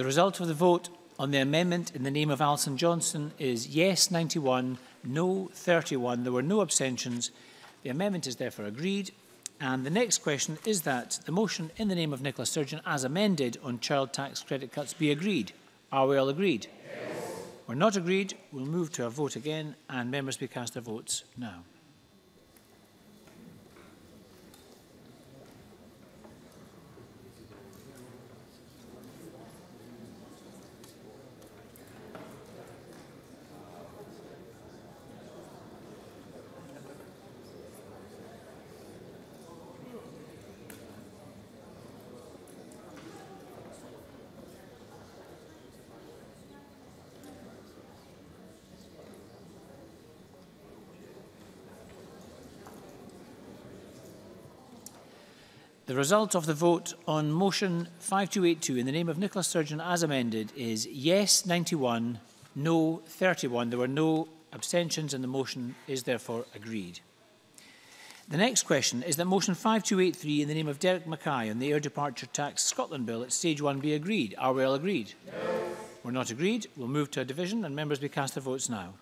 The result of the vote on the amendment in the name of Alison Johnstone is yes 91, no 31. There were no abstentions. The amendment is therefore agreed. And the next question is that the motion in the name of Nicola Sturgeon as amended on child tax credit cuts be agreed. Are we all agreed? Yes. We're not agreed. We'll move to a vote again and members may cast their votes now. The result of the vote on motion 5282 in the name of Nicola Sturgeon as amended is yes 91, no 31. There were no abstentions and the motion is therefore agreed. The next question is that motion 5283 in the name of Derek Mackay on the Air Departure Tax Scotland Bill at stage 1 be agreed. Are we all agreed? No. We're not agreed. We'll move to a division and members be cast their votes now.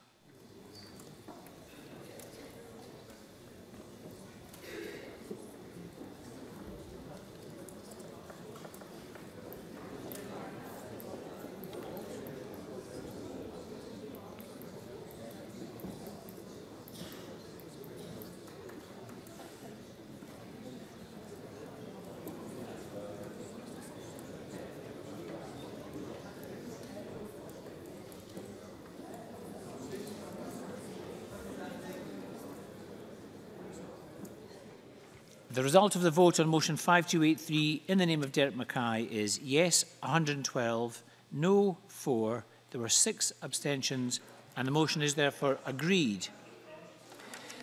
Result of the vote on motion 5283 in the name of Derek Mackay is yes 112, no 4. There were six abstentions and the motion is therefore agreed.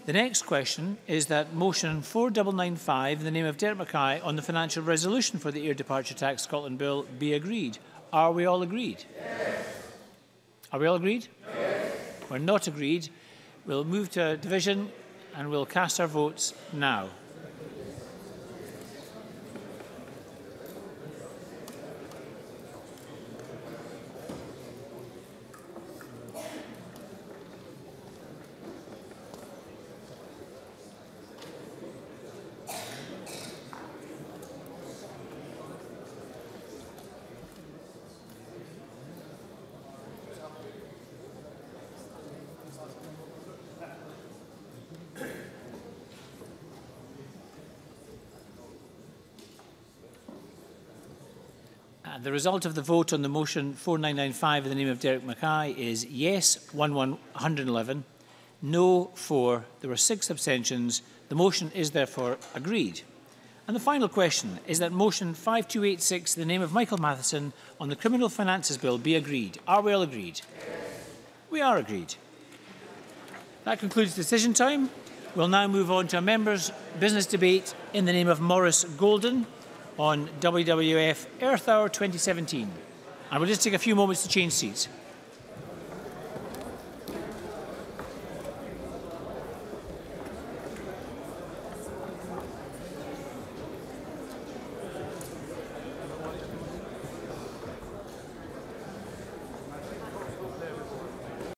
The next question is that motion 4995 in the name of Derek Mackay on the financial resolution for the Air Departure Tax Scotland Bill be agreed. Are we all agreed? Yes. Are we all agreed? Yes. We're not agreed. We'll move to division and we'll cast our votes now. The result of the vote on the motion 4995 in the name of Derek Mackay is yes 111, no 4. There were six abstentions. The motion is therefore agreed. And the final question is that motion 5286 in the name of Michael Matheson on the Criminal Finances Bill be agreed. Are we all agreed? We are agreed. That concludes decision time. We'll now move on to a members' business debate in the name of Maurice Golden on WWF Earth Hour 2017. And we'll just take a few moments to change seats.